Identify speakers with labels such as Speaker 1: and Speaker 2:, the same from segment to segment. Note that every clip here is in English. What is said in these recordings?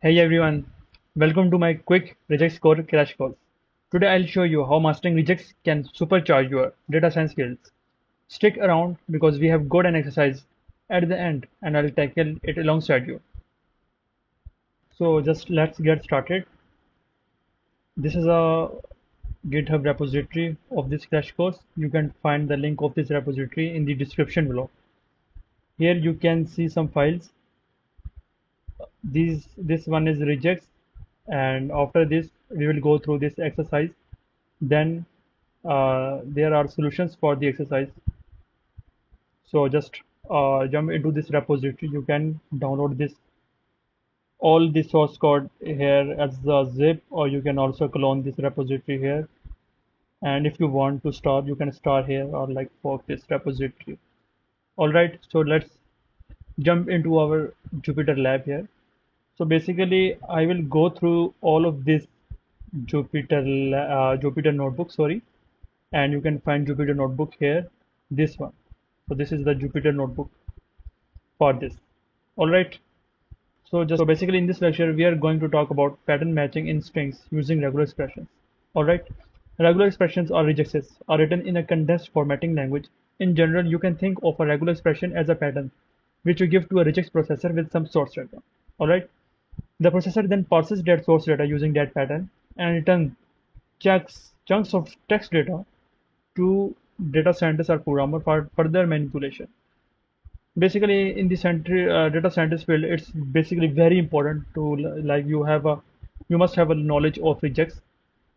Speaker 1: Hey everyone, welcome to my quick regex core crash course. Today I'll show you how mastering regex can supercharge your data science skills. Stick around because we have got an exercise at the end and I'll tackle it alongside you. So just let's get started. This is a GitHub repository of this crash course. You can find the link of this repository in the description below. Here you can see some files these this one is regex and after this we will go through this exercise. Then uh, there are solutions for the exercise. So just uh, jump into this repository. You can download this all the source code here as a zip or you can also clone this repository here. And if you want to start you can start here or like fork this repository. All right so let's jump into our Jupyter lab here so basically I will go through all of this Jupyter uh, Jupyter notebook sorry. And you can find Jupyter notebook here this one. So this is the Jupyter notebook for this. All right. So just so basically in this lecture we are going to talk about pattern matching in strings using regular expressions. All right. Regular expressions or regexes are written in a condensed formatting language. In general you can think of a regular expression as a pattern which you give to a regex processor with some source data all right the processor then parses that source data using that pattern and returns chunks, chunks of text data to data scientist or programmer for further manipulation. Basically, in the center, uh, data scientist field, it's basically very important to like you have a you must have a knowledge of regex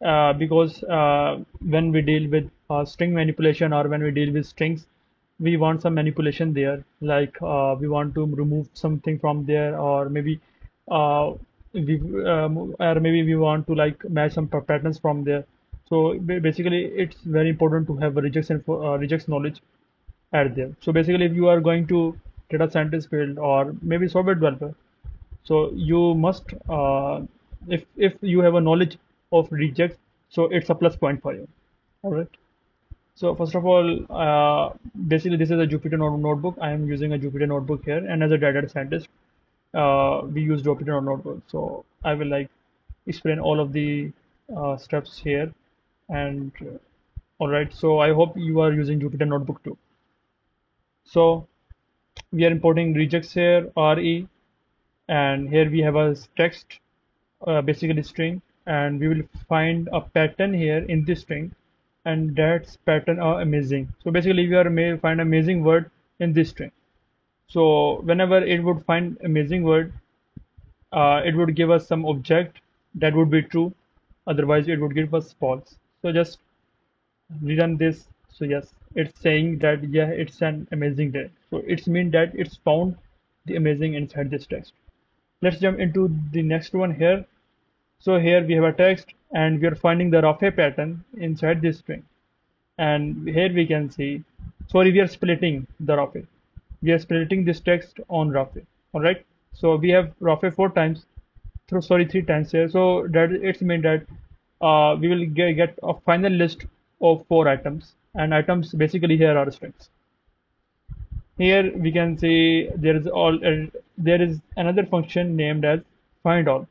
Speaker 1: uh, because uh, when we deal with uh, string manipulation or when we deal with strings, we want some manipulation there. Like uh, we want to remove something from there, or maybe uh, we um, or maybe we want to like match some patterns from there. So basically it's very important to have a regex for uh, regex knowledge at there. So basically if you are going to data scientist field or maybe software developer so you must uh, if if you have a knowledge of regex so it's a plus point for you. All right? So first of all uh, basically this is a jupyter notebook. I am using a jupyter notebook here and as a data scientist uh, we use Jupyter Notebook. So I will like explain all of the uh, steps here. And uh, all right, so I hope you are using Jupyter Notebook too. So we are importing regex here, re, and here we have a text, uh, basically string, and we will find a pattern here in this string, and that pattern are amazing. So basically, we are may find amazing word in this string so whenever it would find amazing word uh, it would give us some object that would be true. Otherwise it would give us false. So just rerun this. So yes it's saying that yeah it's an amazing day. So it's mean that it's found the amazing inside this text. Let's jump into the next one here. So here we have a text and we are finding the Rafeh pattern inside this string. And here we can see sorry we are splitting the Rafeh we are splitting this text on Rafeh. All right. So we have Rafeh four times, through sorry three times here. So that it's mean that uh, we will get, get a final list of four items, and items basically here are strings. Here we can see there is all uh, there is another function named as find all.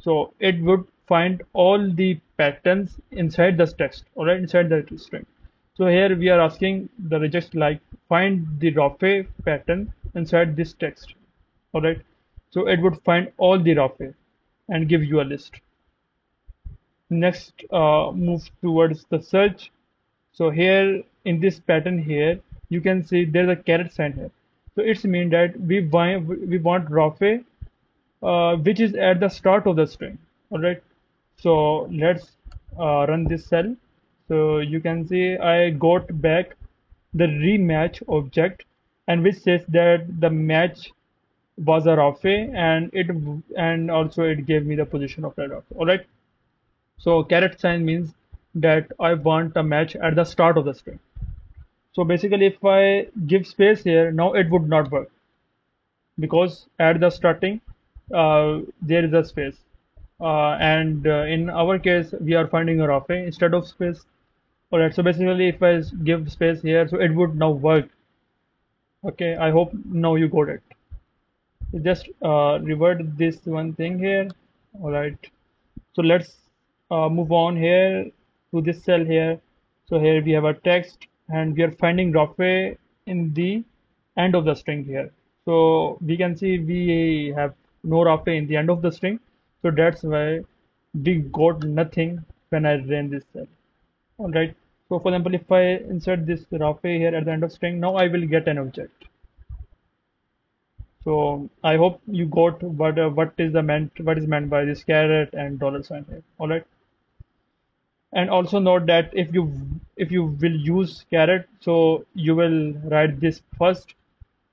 Speaker 1: So it would find all the patterns inside this text, all right, inside the string. So here we are asking the regex like find the Rafeh pattern inside this text. Alright. So it would find all the Rafeh and give you a list. Next uh, move towards the search. So here in this pattern here you can see there's a caret sign here. So it's mean that we want we want Rafeh uh, which is at the start of the string. Alright. So let's uh, run this cell so you can see I got back the rematch object and which says that the match was a Rafeh and it and also it gave me the position of that Rafeh. Alright. So caret sign means that I want a match at the start of the string. So basically if I give space here now it would not work because at the starting uh, there is a space uh, and uh, in our case we are finding a Rafeh instead of space alright so basically if I give space here so it would now work. Okay I hope now you got it. Just uh, revert this one thing here. All right. So let's uh, move on here to this cell here. So here we have a text and we are finding Rafeh in the end of the string here. So we can see we have no Rafeh in the end of the string. So that's why we got nothing when I ran this cell. All right so for example if I insert this Rafeh here at the end of string now I will get an object so I hope you got what uh, what is the meant what is meant by this caret and dollar sign here. All right. And also note that if you if you will use caret, so you will write this first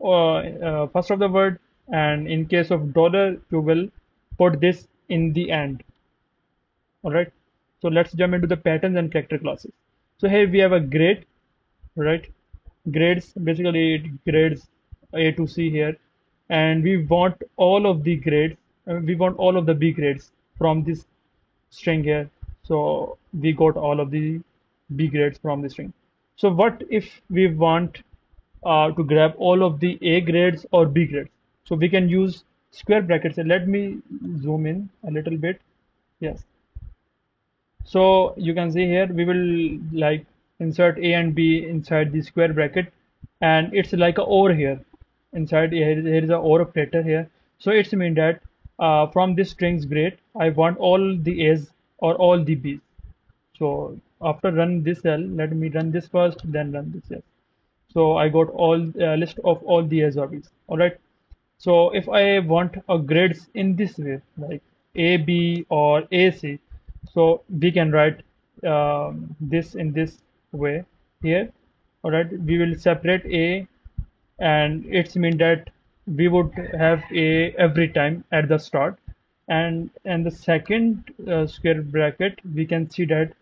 Speaker 1: uh, uh, first of the word, and in case of dollar, you will put this in the end. All right. So let's jump into the patterns and character classes. So here we have a grade, right? Grades basically it grades A to C here. And we want all of the grades uh, we want all of the b grades from this string here. So we got all of the b grades from the string. So what if we want uh, to grab all of the a grades or b grades? So we can use square brackets. And let me zoom in a little bit. Yes so you can see here we will like insert a and b inside the square bracket. And it's like a or here. Inside here, is a or operator here. So it's mean that uh, from this strings grade I want all the A's or all the B's. So after run this cell let me run this first then run this cell so I got all uh, list of all the A's or B's. All right so if I want a grades in this way like A B or AC so we can write um, this in this way here. All right we will separate A and it's mean that we would have a every time at the start. And and the second uh, square bracket we can see that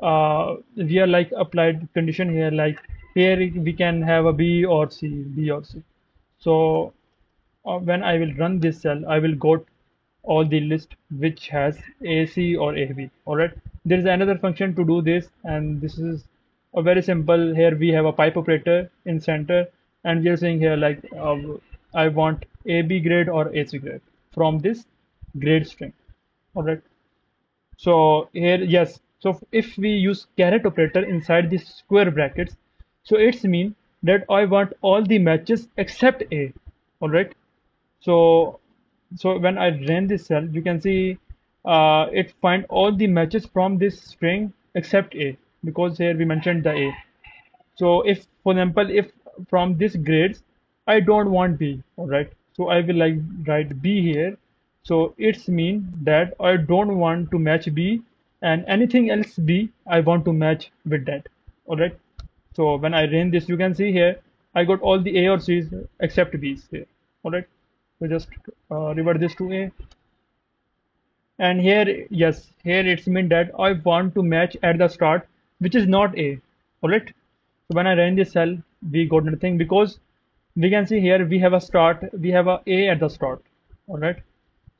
Speaker 1: uh, we are like applied condition here like here we can have a b or c b or c. So uh, when i will run this cell i will got all the list which has ac or ab all right there is another function to do this and this is a very simple. Here we have a pipe operator in center and we are saying here like uh, I want AB grade or AC grade from this grade string. All right so here yes. So if we use caret operator inside the square brackets so it's mean that I want all the matches except A. All right so so when I ran this cell you can see uh, it find all the matches from this string except A because here we mentioned the A. So if for example if from this grades I don't want B all right so I will like write B here. So it's mean that I don't want to match B and anything else B I want to match with that all right so when I run this you can see here I got all the A or C's except B's here all right so just uh, revert this to A. And here yes here it's mean that I want to match at the start which is not A. All right so when I run this cell we got nothing because we can see here we have a start we have a a at the start. All right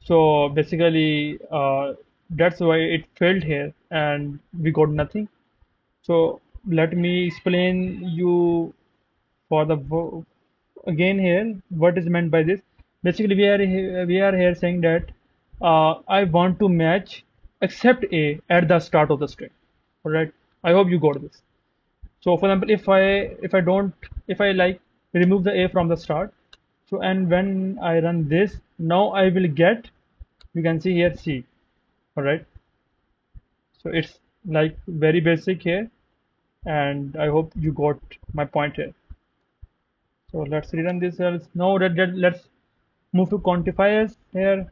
Speaker 1: so basically uh, that's why it failed here and we got nothing. So let me explain you for the again here what is meant by this basically we are we are here saying that uh, I want to match except a at the start of the string. All right I hope you got this. So for example if i if i don't if i like remove the a from the start so and when i run this now i will get you can see here c. All right so it's like very basic here and i hope you got my point here. So let's rerun this else. Now let, let, let's move to quantifiers here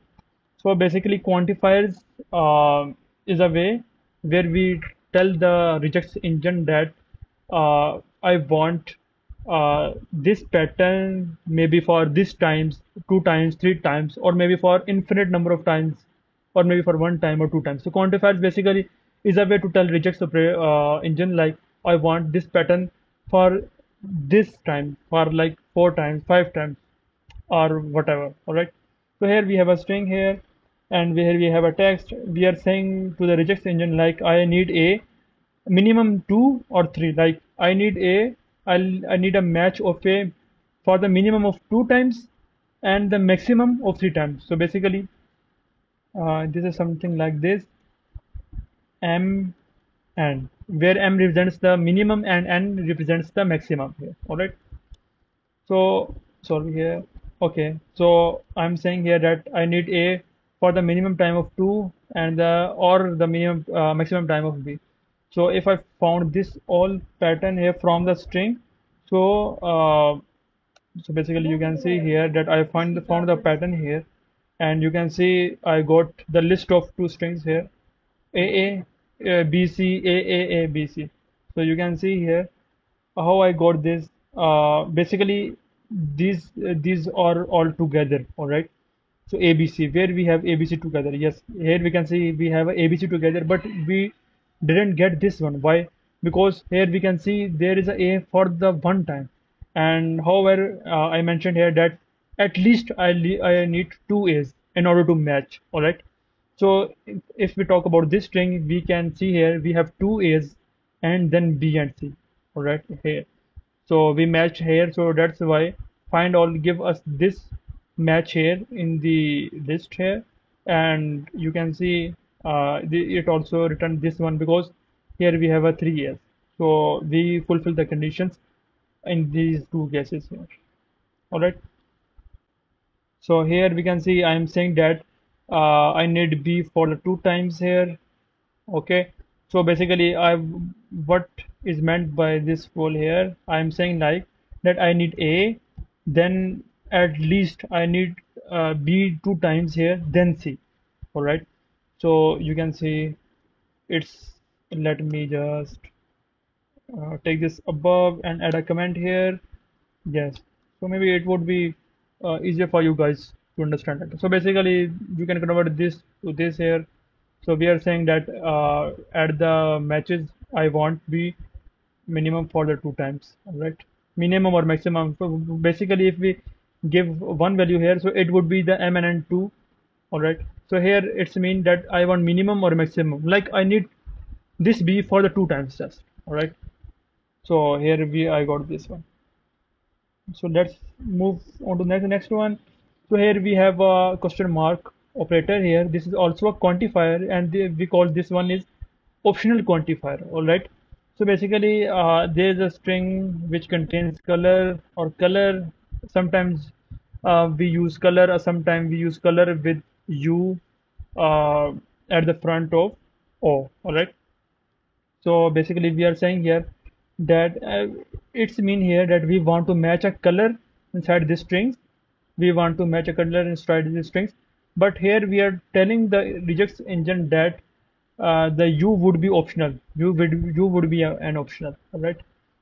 Speaker 1: so basically quantifiers uh, is a way where we tell the regex engine that uh, I want uh, this pattern maybe for this times, two times, three times, or maybe for infinite number of times, or maybe for one time or two times. So quantifiers basically is a way to tell regex uh, engine like I want this pattern for this time, for like four times, five times, or whatever. All right. So here we have a string here, and here we have a text. We are saying to the regex engine like I need a minimum two or three like I need a I'll I need a match of a for the minimum of two times and the maximum of three times so basically uh, this is something like this m and where m represents the minimum and n represents the maximum here all right so sorry here okay so i'm saying here that i need a for the minimum time of 2 and the or the minimum uh, maximum time of b so if i found this all pattern here from the string so uh, so basically you can see here that i find the, found the pattern here and you can see i got the list of two strings here aa uh, BC, AAA, BC. So you can see here how I got this. Uh, basically, these uh, these are all together. All right. So ABC, where we have ABC together. Yes, here we can see we have ABC together, but we didn't get this one. Why? Because here we can see there is a A for the one time, and however uh, I mentioned here that at least I I need two A's in order to match. All right. So if we talk about this string, we can see here we have two A's and then B and C. All right here. So we match here. So that's why find all give us this match here in the list here, and you can see uh, the, it also returned this one because here we have a three A's. So we fulfill the conditions in these two cases here. All right. So here we can see I am saying that uh, I need B for the two times here okay so basically I what is meant by this rule here. I'm saying like that I need A then at least I need uh, B two times here then C. All right so you can see it's let me just uh, take this above and add a comment here. Yes. So maybe it would be uh, easier for you guys to understand it. So basically you can convert this to this here. So we are saying that uh, at the matches I want be minimum for the two times, right? Minimum or maximum. So basically if we give one value here, so it would be the m and n two, all right? So here it's mean that I want minimum or maximum. Like I need this b for the two times just, all right? So here we I got this one. So let's move on to the next next one. So here we have a question mark operator here. This is also a quantifier and we call this one is optional quantifier. All right. So basically uh, there is a string which contains color or color. Sometimes uh, we use color or sometimes we use color with U uh, at the front of O. All right. So basically we are saying here that uh, it's mean here that we want to match a color inside this string we want to match a color inside these strings but here we are telling the regex engine that uh, the u would be optional. U would u would be a, an optional right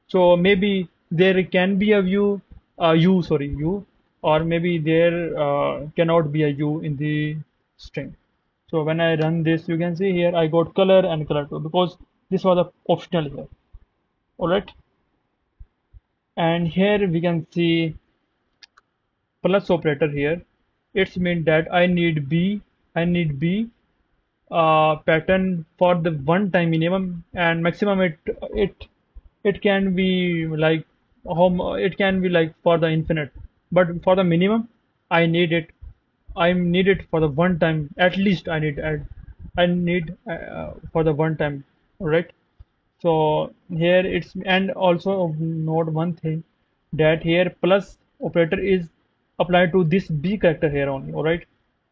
Speaker 1: so maybe there can be a view uh, u sorry u or maybe there uh, cannot be a u in the string. So when I run this you can see here I got color and color too because this was a optional here alright? And here we can see plus operator here. It's mean that I need B I need B uh, pattern for the one time minimum and maximum it it it can be like home it can be like for the infinite. But for the minimum I need it. I need it for the one time. At least I need I need uh, for the one time right? So here it's and also note one thing that here plus operator is applied to this b character here only all right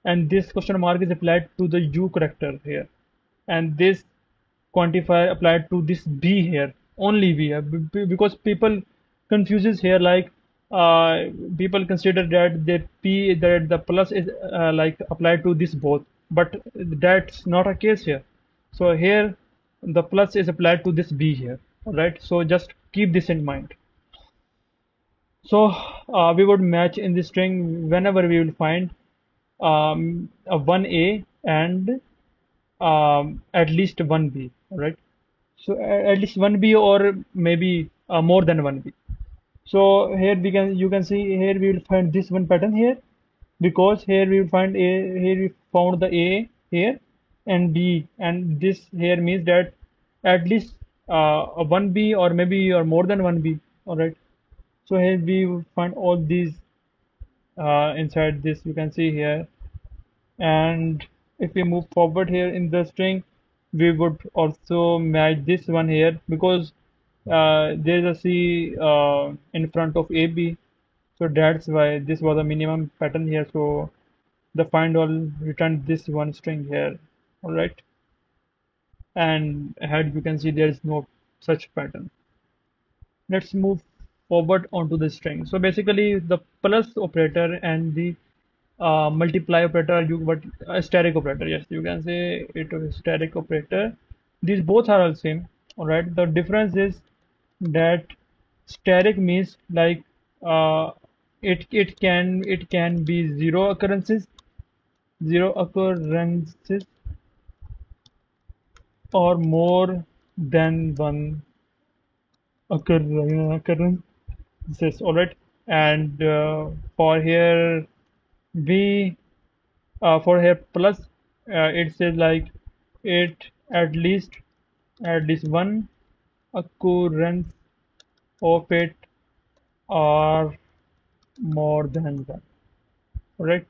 Speaker 1: and this question mark is applied to the u character here. And this quantifier applied to this b here. Only b here. Because people confuses here like uh, people consider that the p that the plus is uh, like applied to this both. But that's not a case here. So here the plus is applied to this b here. All right so just keep this in mind. So uh, we would match in the string whenever we will find um, a 1a and um, at least 1b right? So at least 1b or maybe uh, more than 1b so here we can you can see here we will find this one pattern here because here we will find a here we found the a here and b. And this here means that at least uh, a 1b or maybe or more than 1b all right so here we find all these uh, inside this you can see here. And if we move forward here in the string we would also match this one here because uh, there is a C uh, in front of AB so that's why this was a minimum pattern here. So the find all returned this one string here. All right. And ahead you can see there is no such pattern. Let's move forward onto the string. So basically the plus operator and the uh, multiply operator you but asterisk operator yes. You can say it is asterisk operator. These both are all same all right the difference is that asterisk means like uh, it it can it can be zero occurrences zero occurrences or more than one occur occurrences all right. And uh, for here we uh, for here plus uh, it says like it at least at least one occurrence of it or more than one. Right?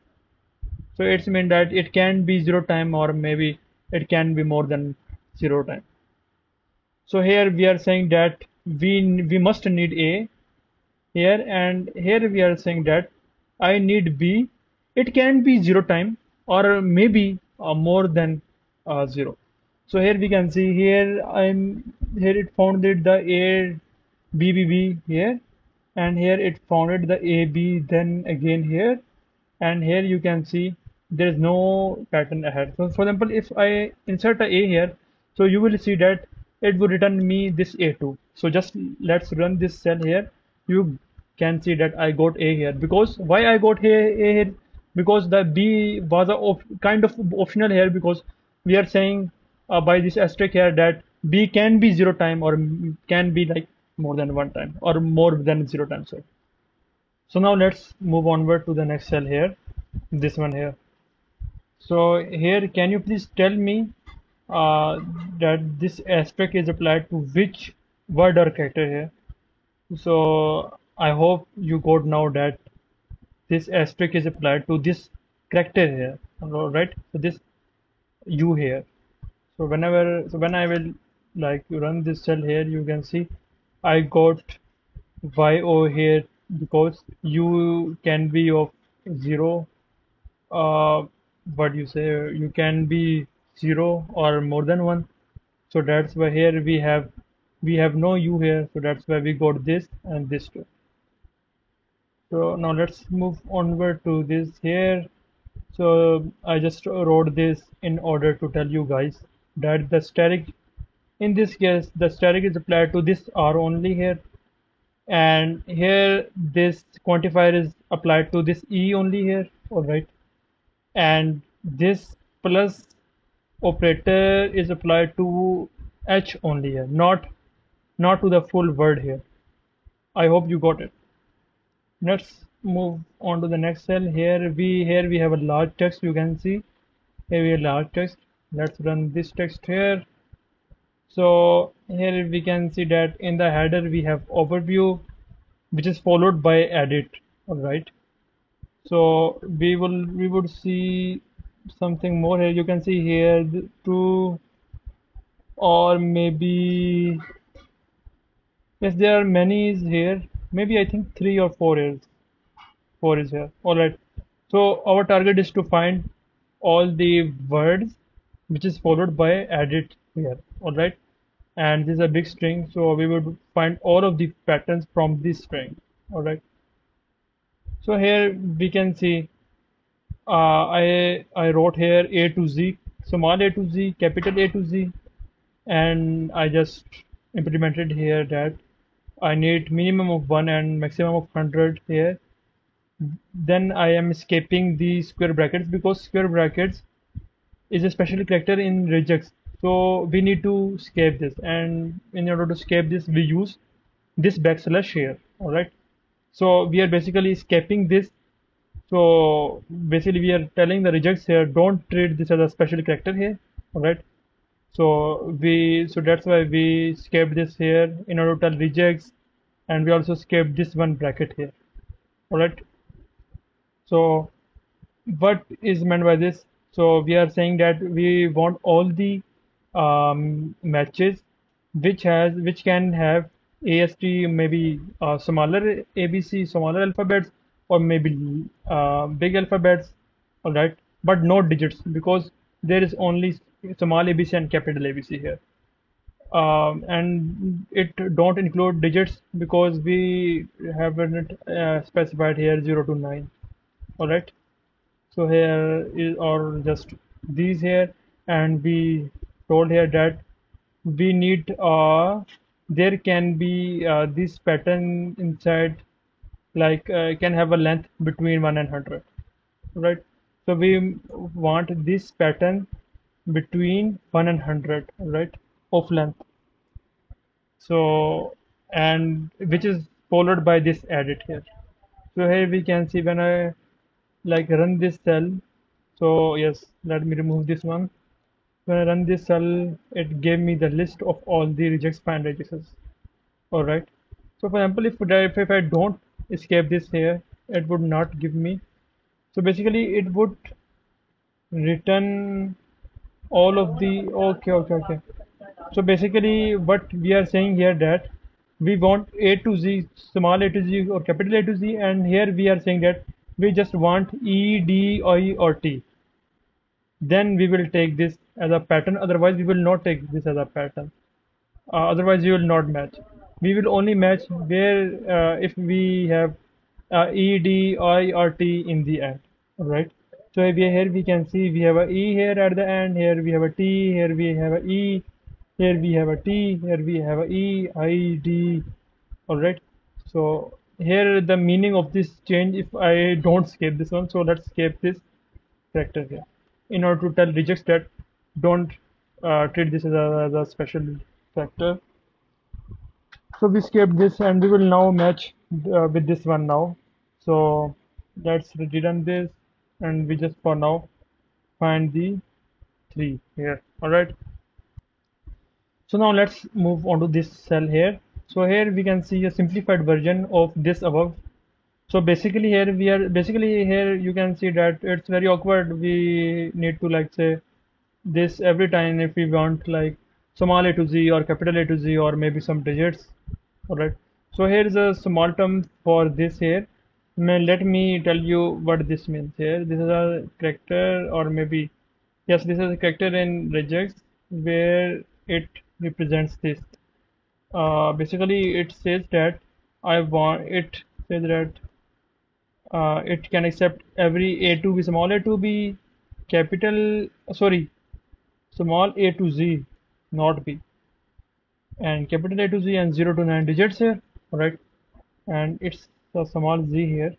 Speaker 1: So it's mean that it can be zero time or maybe it can be more than zero time. So here we are saying that we we must need a here and here we are saying that I need b. It can be zero time or maybe uh, more than uh, zero. So here we can see here I'm here it founded the a b b b here and here it founded the a b then again here. And here you can see there is no pattern ahead. So for example if I insert a a here so you will see that it will return me this a2 so just let's run this cell here you can see that I got a here. Because why I got a, a here? Because the b was a kind of optional here because we are saying uh, by this asterisk here that b can be zero time or can be like more than one time or more than zero times So, so now let's move onward to the next cell here. This one here. So here can you please tell me uh, that this asterisk is applied to which word or character here so I hope you got now that this asterisk is applied to this character here. Right? So this u here. So whenever so when I will like run this cell here you can see I got y over here because u can be of zero uh what you say you can be zero or more than one. So that's why here we have we have no u here so that's why we got this and this too so now let's move onward to this here. So I just wrote this in order to tell you guys that the asterisk in this case the asterisk is applied to this r only here. And here this quantifier is applied to this e only here all right? And this plus operator is applied to h only here not not to the full word here. I hope you got it. Let's move on to the next cell. Here we here we have a large text. You can see. Here we have large text. Let's run this text here. So here we can see that in the header we have overview which is followed by edit. All right so we will we would see something more here. You can see here two or maybe yes there are many is here. Maybe I think three or four is four is here. All right. So our target is to find all the words which is followed by edit here. All right. And this is a big string so we would find all of the patterns from this string. All right. So here we can see uh, I I wrote here A to Z so small a to Z capital A to Z. And I just implemented here that I need minimum of 1 and maximum of 100 here. Then I am escaping the square brackets because square brackets is a special character in regex so we need to escape this. And in order to escape this we use this backslash here. All right so we are basically escaping this. So basically we are telling the regex here don't treat this as a special character here. All right so we so that's why we escape this here in order to tell regex and we also escape this one bracket here. All right So what is meant by this? So we are saying that we want all the um, matches which has which can have AST maybe uh, smaller ABC some smaller alphabets or maybe uh, big alphabets. All right but no digits because there is only small ABC and capital ABC here. Um, and it don't include digits because we haven't uh, specified here 0 to 9 all right so here is or just these here. And we told here that we need uh there can be uh, this pattern inside like uh, can have a length between 1 and 100 right so we want this pattern between 1 and 100 right of length. So and which is followed by this edit here. So here we can see when I like run this cell. So yes let me remove this one. When I run this cell it gave me the list of all the regex find registers. All right. So for example if, if, if I don't escape this here it would not give me. So basically it would return all of the okay okay okay. So basically what we are saying here that we want a to z small a to z or capital a to z and here we are saying that we just want e d i or t. Then we will take this as a pattern otherwise we will not take this as a pattern. Uh, otherwise you will not match. We will only match where uh, if we have uh, e d i or t in the end right so here we can see we have a e here at the end here we have a t here we have a e here we have a T here we have a E I D. Alright. So here the meaning of this change if I don't skip this one so let's skip this character here. In order to tell regex that don't uh, treat this as a, as a special factor so we skip this and we will now match uh, with this one now. So let's rerun this and we just for now find the 3 here. All right so now let's move on to this cell here. So here we can see a simplified version of this above. So basically here we are basically here you can see that it's very awkward. We need to like say this every time if we want like small a to z or capital A to z or maybe some digits. All right so here is a small term for this here let me tell you what this means here. This is a character or maybe yes this is a character in regex where it represents this. Uh, basically it says that I want it says that uh, it can accept every a to b small a to b capital sorry small a to z not b. And capital A to Z and 0 to 9 digits here right and it's a small z here.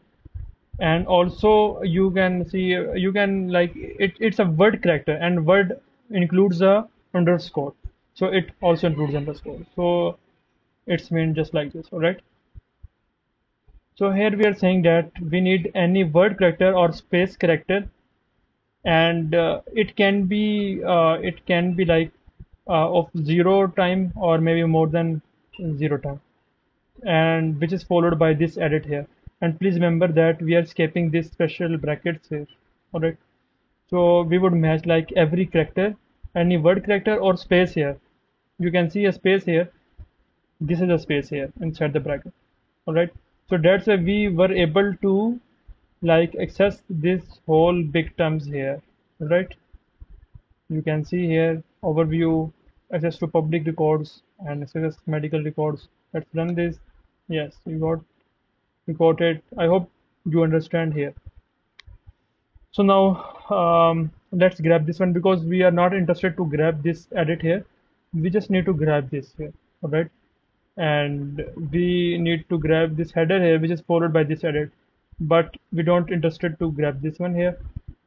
Speaker 1: And also you can see you can like it, it's a word character and word includes a underscore. So it also includes underscore. So it's mean just like this all right so here we are saying that we need any word character or space character. And uh, it can be uh, it can be like uh, of zero time or maybe more than zero time and which is followed by this edit here. And please remember that we are skipping this special brackets here. All right so we would match like every character any word character or space here. You can see a space here. This is a space here inside the bracket. All right so that's why we were able to like access this whole big terms here. Right you can see here overview access to public records and access medical records. Let's run this yes you got you got it. I hope you understand here. So now um, let's grab this one because we are not interested to grab this edit here. We just need to grab this here all right and we need to grab this header here which is followed by this edit. But we don't interested to grab this one here.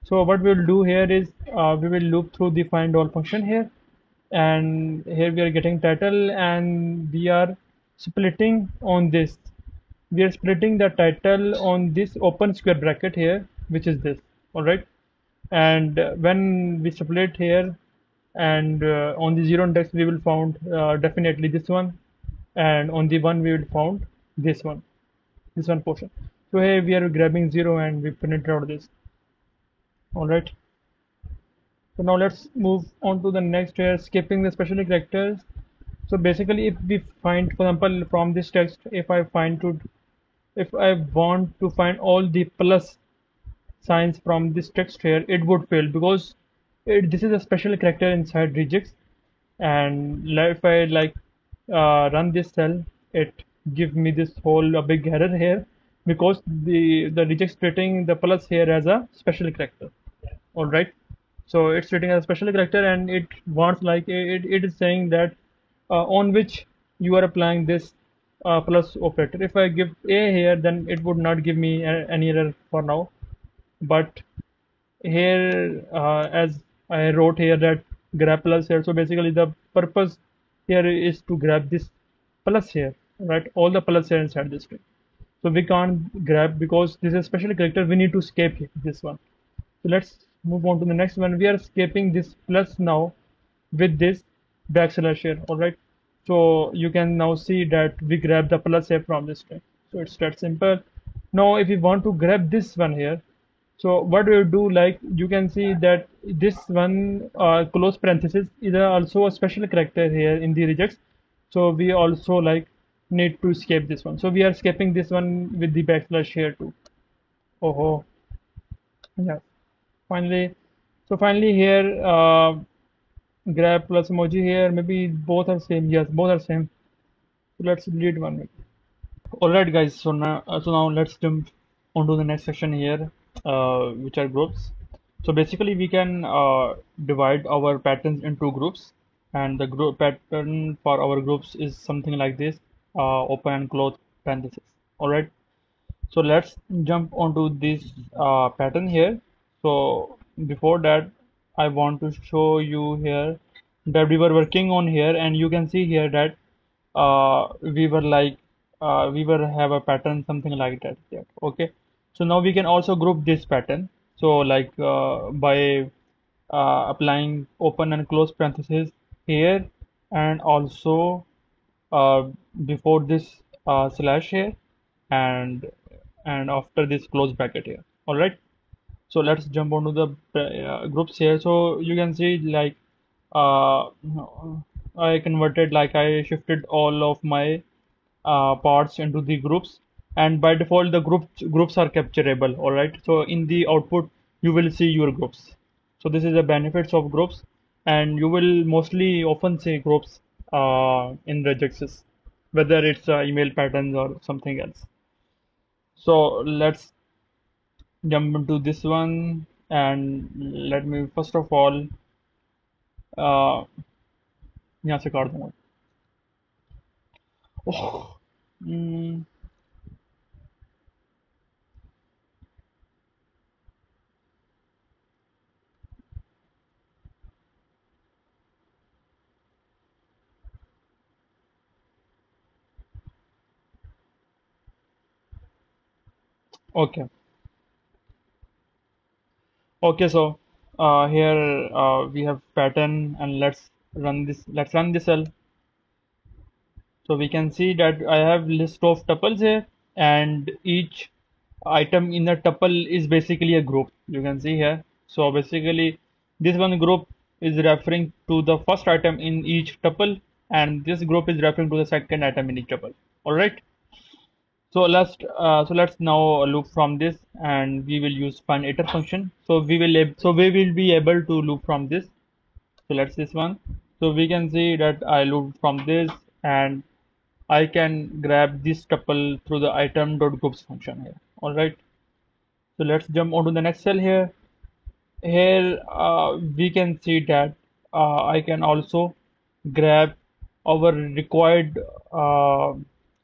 Speaker 1: So what we'll do here is uh, we will loop through the find all function here. And here we are getting title and we are splitting on this. We are splitting the title on this open square bracket here which is this. All right? And when we split here and uh, on the zero index we will found uh, definitely this one. And on the one we will found this one. This one portion. So here we are grabbing 0 and we print out this. Alright so now let's move on to the next here. Skipping the special characters so basically if we find for example from this text if I find to if I want to find all the plus signs from this text here it would fail because it, this is a special character inside regex and if I like uh, run this cell it give me this whole a big error here because the the regex treating the plus here as a special character. All right so it's treating as a special character and it wants like it, it is saying that on which you are applying this uh, plus operator. If I give a here then it would not give me any error for now. But here uh, as I wrote here that grab plus here so basically the purpose here is to grab this plus here right? All the plus here inside this string. So we can't grab because this is a special character. We need to escape this one. So let's move on to the next one. We are escaping this plus now with this backslash here all right? So you can now see that we grab the plus here from this string so it's that simple. Now if we want to grab this one here so what we do like you can see that this one uh, close parenthesis is also a special character here in the regex so we also like need to escape this one. So we are escaping this one with the backslash here too. Oh yeah. Finally so finally here uh, grab plus emoji here maybe both are same yes both are same. So let's delete one alright guys so now uh, so now let's jump onto the next section here uh, which are groups. So basically we can uh, divide our patterns into groups and the group pattern for our groups is something like this uh, open and close parenthesis all right so let's jump onto this uh, pattern here. So before that I want to show you here that we were working on here and you can see here that uh, we were like uh, we were have a pattern something like that okay. So now we can also group this pattern. So like uh, by uh, applying open and close parentheses here and also uh, before this uh, slash here and and after this close bracket here all right so let's jump onto the uh, groups here. So you can see like uh, I converted like I shifted all of my uh, parts into the groups. And by default the groups groups are capturable. All right. So in the output you will see your groups. So this is the benefits of groups. And you will mostly often see groups uh, in regexes whether it's uh, email patterns or something else. So let's jump into this one and let me first of all uh, यहाँ से काट दूंगा ओह okay okay so uh, here uh, we have pattern and let's run this let's run this cell. So we can see that I have list of tuples here and each item in a tuple is basically a group. You can see here. So basically this one group is referring to the first item in each tuple and this group is referring to the second item in each tuple. All right so let's uh, so let's now loop from this and we will use finditer function. So we will so we will be able to loop from this. So let's this one. So we can see that I loop from this and I can grab this tuple through the item dot groups function here. All right. So let's jump onto the next cell here. Here uh, we can see that uh, I can also grab our required uh,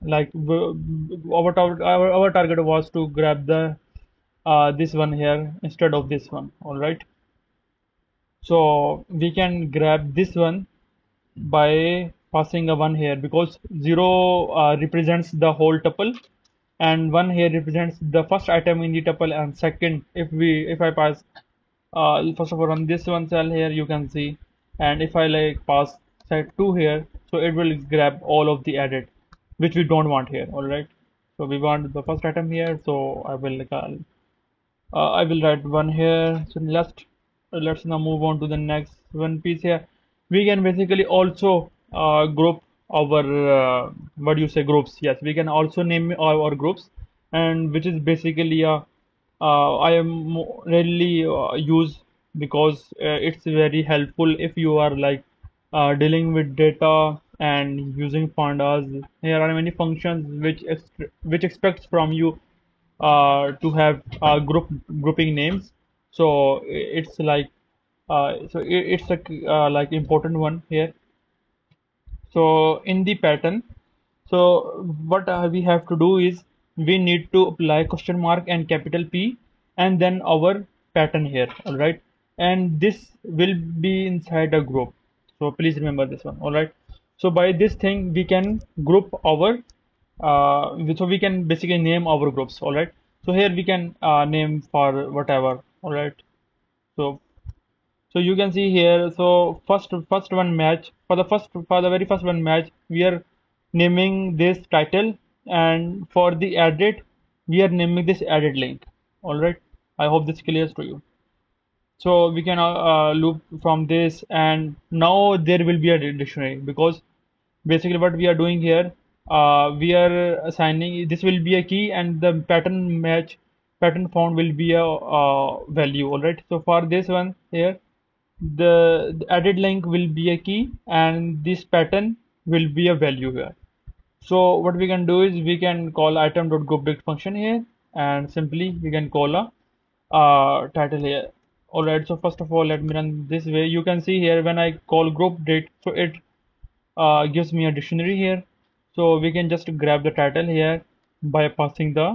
Speaker 1: like our, our, our target was to grab the uh, this one here instead of this one. All right. So we can grab this one by passing a one here because zero uh, represents the whole tuple and one here represents the first item in the tuple and second if we if I pass uh, first of all on this one cell here you can see. And if I like pass set 2 here so it will grab all of the added which we don't want here all right? So we want the first item here so I will uh, uh, I will write one here so let's let's now move on to the next one piece here. We can basically also uh, group our uh, what do you say groups yes. We can also name our, our groups and which is basically a uh, I am rarely uh, use because uh, it's very helpful if you are like uh, dealing with data and using pandas. Here are many functions which which expects from you uh, to have uh, group grouping names. So it's like uh, so it, it's a uh, like important one here. So in the pattern so what uh, we have to do is we need to apply question mark and capital P and then our pattern here all right and this will be inside a group. So please remember this one all right so by this thing we can group our uh, so we can basically name our groups all right so here we can uh, name for whatever all right so so you can see here so first first one match for the first for the very first one match we are naming this title and for the edit we are naming this added link all right i hope this clears to you. So we can uh, uh, loop from this and now there will be a dictionary because basically what we are doing here uh, we are assigning this will be a key and the pattern match pattern found will be a uh, value all right? So for this one here the, the added link will be a key and this pattern will be a value here. So what we can do is we can call item.groupdict function here and simply we can call a uh, title here. Alright so first of all let me run this way. You can see here when I call groupdict so it uh, gives me a dictionary here. So we can just grab the title here by passing the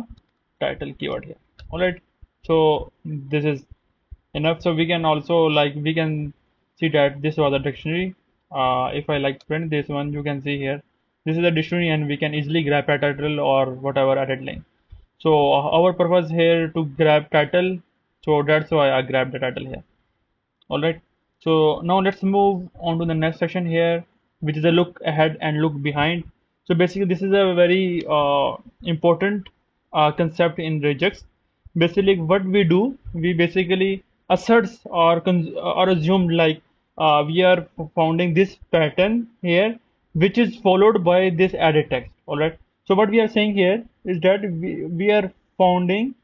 Speaker 1: title keyword here. Alright. So this is enough. So we can also like we can see that this was a dictionary. Uh, if I like print this one you can see here. This is a dictionary and we can easily grab a title or whatever added link so our purpose here to grab title. So that's why I grabbed the title here. Alright. So now let's move on to the next section here which is a look ahead and look behind. So basically this is a very uh, important uh, concept in regex. Basically what we do we basically asserts or or assumed like uh, we are founding this pattern here which is followed by this added text. All right. So what we are saying here is that we, we are founding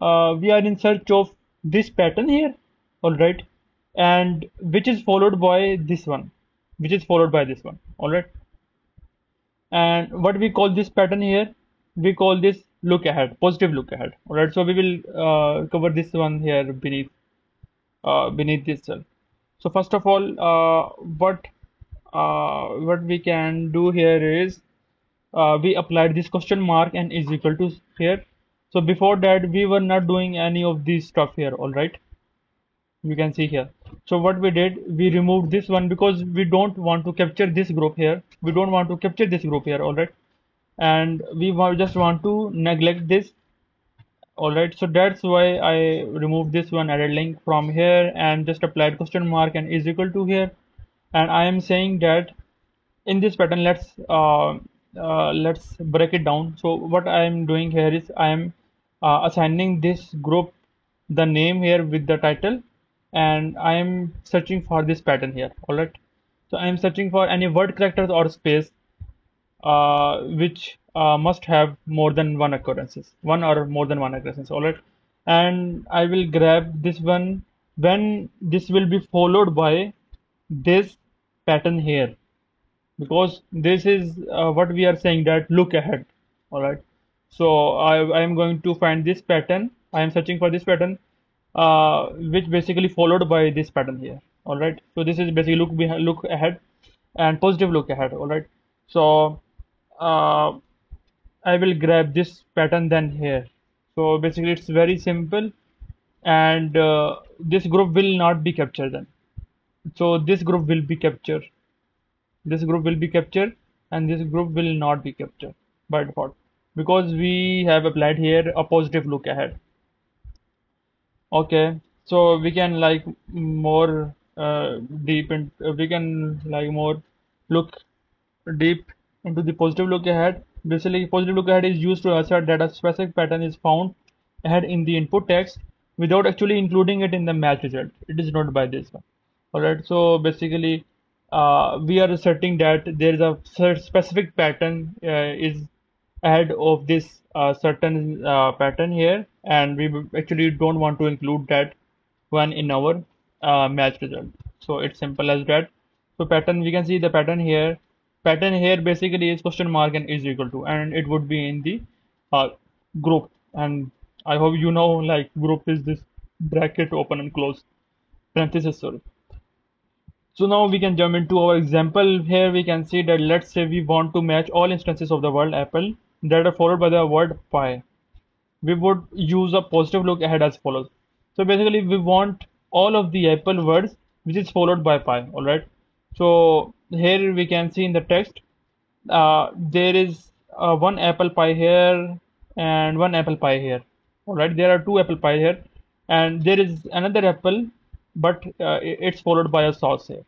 Speaker 1: uh, we are in search of this pattern here. All right. And which is followed by this one which is followed by this one. All right. And what we call this pattern here? We call this look ahead positive look ahead. All right. So we will uh, cover this one here beneath uh, beneath this cell so first of all uh, what uh, what we can do here is uh, we applied this question mark and is equal to here. So before that we were not doing any of this stuff here. All right. You can see here so what we did we removed this one because we don't want to capture this group here. We don't want to capture this group here all right and we just want to neglect this alright? So that's why I removed this one added link from here and just applied question mark and is equal to here. And I am saying that in this pattern let's uh, uh, let's break it down. So what I am doing here is I am uh, assigning this group the name here with the title and I am searching for this pattern here. Alright so I am searching for any word characters or space uh, which uh, must have more than one occurrences one or more than one occurrences. All right. And I will grab this one when this will be followed by this pattern here because this is uh, what we are saying that look ahead. All right. So I, I am going to find this pattern. I am searching for this pattern uh, which basically followed by this pattern here. All right. So this is basically look behind look ahead and positive look ahead. All right. So uh, I will grab this pattern then here. So basically it's very simple and uh, this group will not be captured then. So this group will be captured. This group will be captured and this group will not be captured by default because we have applied here a positive look ahead okay so we can like more uh, deep and we can like more look deep into the positive look ahead basically positive look ahead is used to assert that a specific pattern is found ahead in the input text without actually including it in the match result. It is not by this one. Alright, so basically uh, we are asserting that there is a specific pattern uh, is ahead of this uh, certain uh, pattern here and we actually don't want to include that one in our uh, match result. So it's simple as that. So pattern we can see the pattern here. Pattern here basically is question mark and is equal to and it would be in the uh, group and I hope you know like group is this bracket open and close parenthesis sorry. So now we can jump into our example here we can see that let's say we want to match all instances of the word apple that are followed by the word pie. We would use a positive look ahead as follows. So basically we want all of the apple words which is followed by pie alright. So here we can see in the text uh, there is uh, one apple pie here and one apple pie here alright there are two apple pie here and there is another apple but uh, it's followed by a sauce here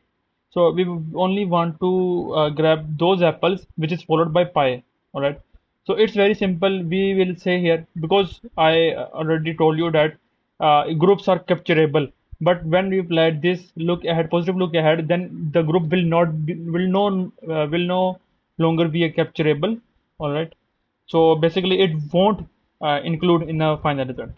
Speaker 1: so we only want to uh, grab those apples which is followed by pie alright so it's very simple. We will say here because I already told you that uh, groups are capturable. But when we apply this look ahead positive look ahead then the group will not be, will no uh, will no longer be a capturable. All right. So basically it won't uh, include in the final result.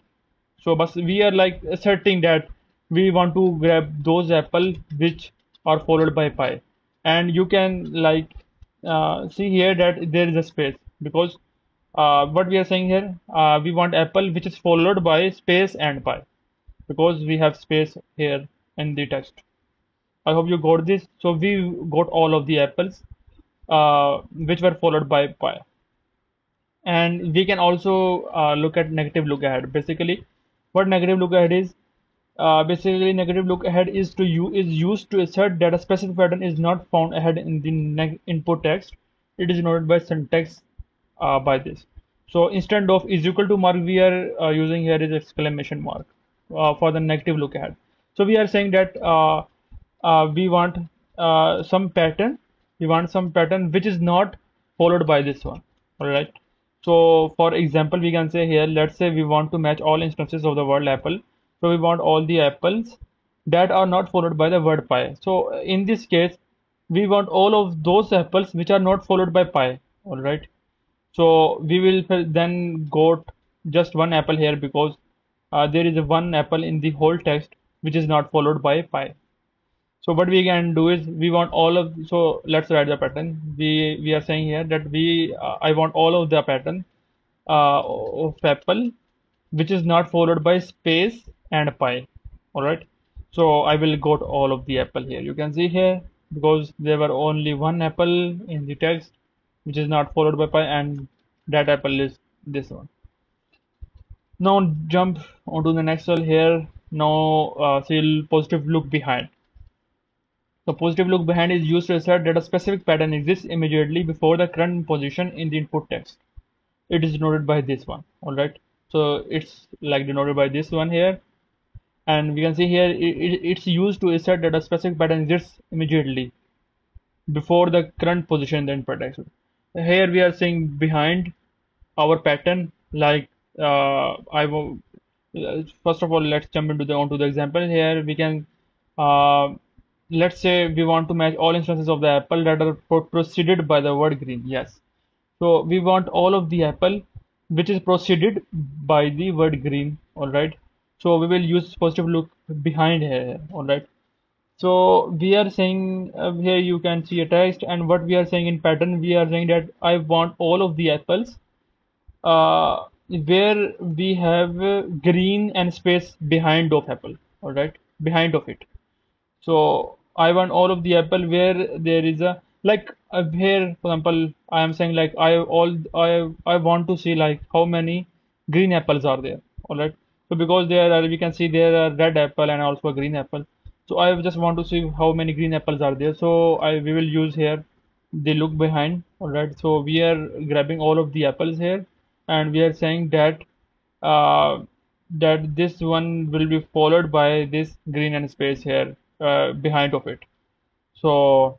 Speaker 1: So but we are like asserting that we want to grab those apple which are followed by pie and you can like uh, see here that there is a space because uh, what we are saying here uh, we want apple which is followed by space and pie because we have space here in the text. I hope you got this. So we got all of the apples uh, which were followed by pie and we can also uh, look at negative look ahead. Basically what negative look ahead is uh, basically negative look ahead is to you is used to assert that a specific pattern is not found ahead in the input text. It is denoted by syntax uh, by this. So instead of is equal to mark we are uh, using here is exclamation mark uh, for the negative look ahead. So we are saying that uh, uh, we want some pattern we want some pattern which is not followed by this one. All right so for example we can say here let's say we want to match all instances of the word apple. So we want all the apples that are not followed by the word pie. So in this case we want all of those apples which are not followed by pie. All right so we will then got just one apple here because uh, there is one apple in the whole text which is not followed by pie so what we can do is we want all of so let's write the pattern. We we are saying here that we uh, I want all of the pattern uh, of apple which is not followed by space and pie all right so I will got all of the apple here. You can see here because there were only one apple in the text which is not followed by pie and that apple is this one. Now jump onto the next cell here. Now uh, see positive look behind. The positive look behind is used to assert that a specific pattern exists immediately before the current position in the input text. It is denoted by this one all right? So it's like denoted by this one here. And we can see here it, it, it's used to assert that a specific pattern exists immediately before the current position in the input text here we are seeing behind our pattern like uh, I will first of all let's jump into the onto the example. Here we can uh, let's say we want to match all instances of the apple that are preceded by the word green. Yes. So we want all of the apple which is preceded by the word green. All right. So we will use positive look behind here. All right so we are saying uh, here you can see a text and what we are saying in pattern we are saying that I want all of the apples uh, where we have green and space behind of apple all right behind of it. So i want all of the apple where there is a like uh, here for example i am saying like i all i i want to see like how many green apples are there all right. So because there are we can see there are red apple and also a green apple so i just want to see how many green apples are there. So i we will use here the look behind. All right so we are grabbing all of the apples here. And we are saying that uh, that this one will be followed by this green and space here uh, behind of it. So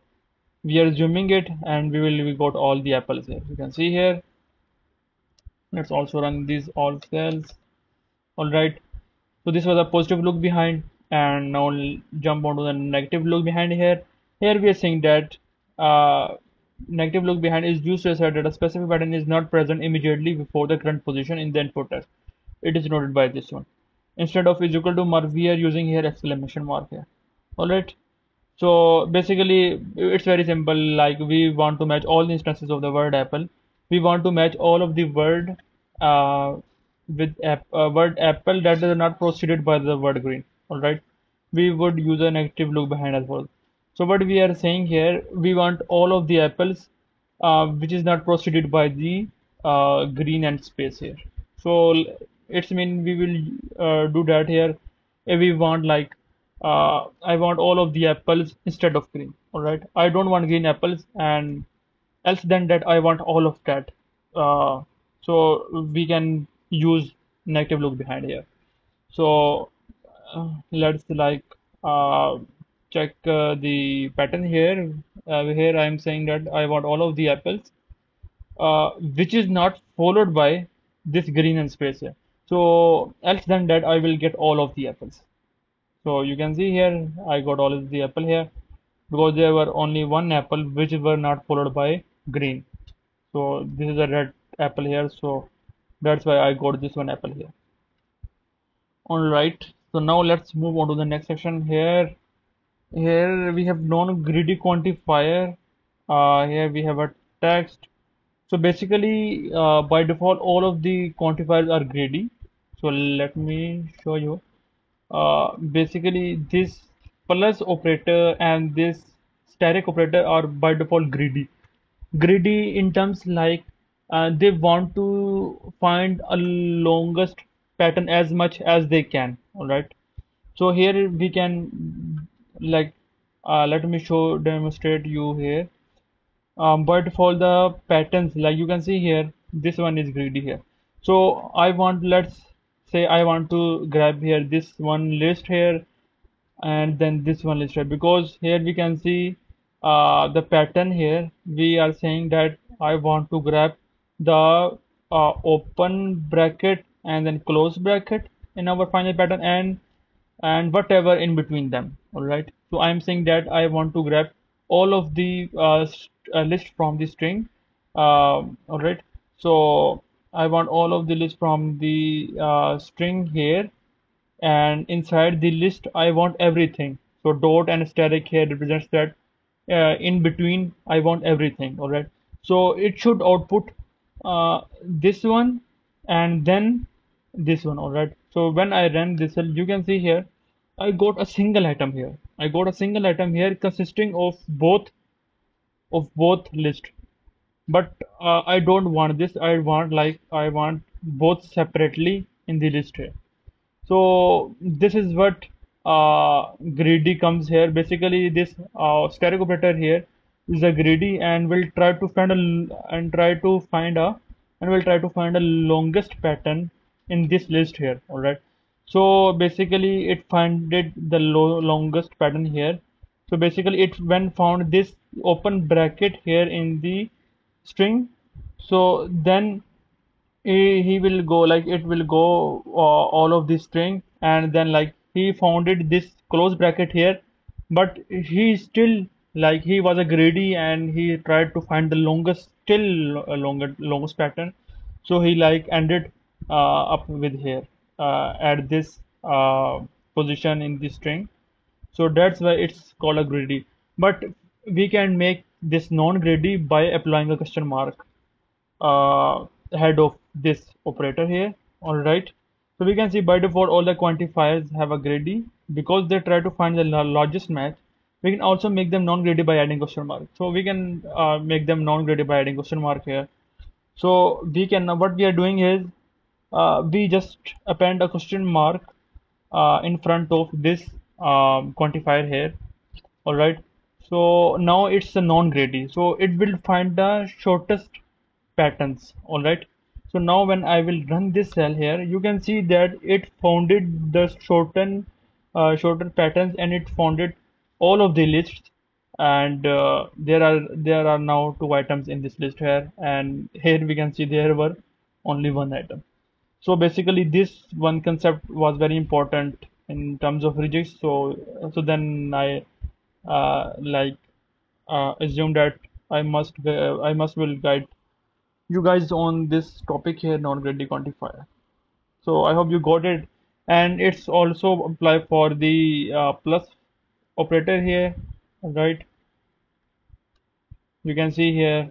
Speaker 1: we are zooming it and we will we got all the apples here. You can see here. Let's also run these all cells. All right so this was a positive look behind and now jump onto the negative look behind here. Here we are saying that uh, negative look behind is used to assert that a specific pattern is not present immediately before the current position in the input text it is noted by this one. Instead of is equal to mark we are using here exclamation mark here. All right so basically it's very simple. Like we want to match all the instances of the word apple. We want to match all of the word uh, with app, uh, word apple that is not preceded by the word green all right we would use a negative look behind as well so what we are saying here we want all of the apples uh, which is not preceded by the uh, green and space here. So it's mean we will uh, do that here. If we want like uh, I want all of the apples instead of green all right I don't want green apples and else than that I want all of that. Uh, so we can use negative look behind here. So let's like uh, check uh, the pattern here. Uh, here I am saying that I want all of the apples which is not followed by this green and space here. So else than that I will get all of the apples. So you can see here I got all of the apple here because there were only one apple which were not followed by green. So this is a red apple here so that's why I got this one apple here. Alright so now let's move on to the next section. Here here we have non-greedy quantifier uh, here we have a text. So basically uh, by default all of the quantifiers are greedy. So let me show you. Uh, basically this plus operator and this asterisk operator are by default greedy. Greedy in terms like uh, they want to find a longest pattern as much as they can all right so here we can like uh, let me show demonstrate you here. Um, by default the patterns like you can see here this one is greedy here. So I want let's say I want to grab here this one list here and then this one list here. Because here we can see uh, the pattern here. We are saying that I want to grab the uh, open bracket and then close bracket in our final pattern and and whatever in between them. All right. So I'm saying that I want to grab all of the uh, uh, list from the string. Uh, all right. So I want all of the list from the uh, string here. And inside the list I want everything. So dot and asterisk here represents that uh, in between I want everything. All right. So it should output uh, this one and then this one. All right so when I run this you can see here I got a single item here. I got a single item here consisting of both of both list. But uh, I don't want this. I want like I want both separately in the list here. So this is what uh, greedy comes here. Basically this uh, asterisk operator here is a greedy and will try to find a and try to find a and will try to find a longest pattern in this list here all right so basically it finded the longest pattern here. So basically it when found this open bracket here in the string. So then he, he will go like it will go uh, all of this string. And then like he founded this close bracket here. But he still like he was a greedy and he tried to find the longest still uh, longer longest pattern. So he like ended up with here uh, at this uh, position in the string so that's why it's called a greedy but we can make this non-greedy by applying a question mark uh, ahead of this operator here all right so we can see by default all the quantifiers have a greedy because they try to find the largest match. We can also make them non-greedy by adding question mark. So we can uh, make them non-greedy by adding question mark here. So we can what we are doing is uh, we just append a question mark uh, in front of this um, quantifier here. All right. So now it's a non-greedy. So it will find the shortest patterns. All right so now when I will run this cell here you can see that it founded the shorten uh, shorter patterns and it founded all of the lists and uh, there are there are now two items in this list here and here we can see there were only one item so basically this one concept was very important in terms of regex. So so then I uh, like uh, assume that I must uh, I must will guide you guys on this topic here non-greedy quantifier so I hope you got it. And it's also apply for the uh, plus operator here right? You can see here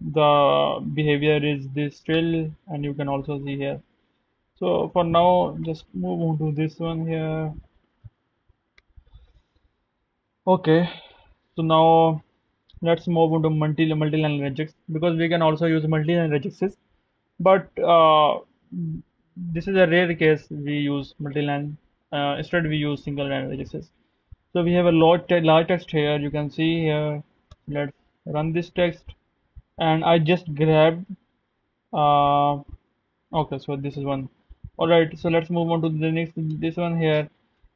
Speaker 1: the behavior is this trill and you can also see here so for now just move on to this one here. Okay. So now let's move on to multi multi-line regex because we can also use multi-line regexes but uh, this is a rare case we use multi-line uh, instead we use single line regexes so we have a lot large text here. You can see here. Let's run this text. And I just grabbed uh, okay so this is one all right so let's move on to the next this one here.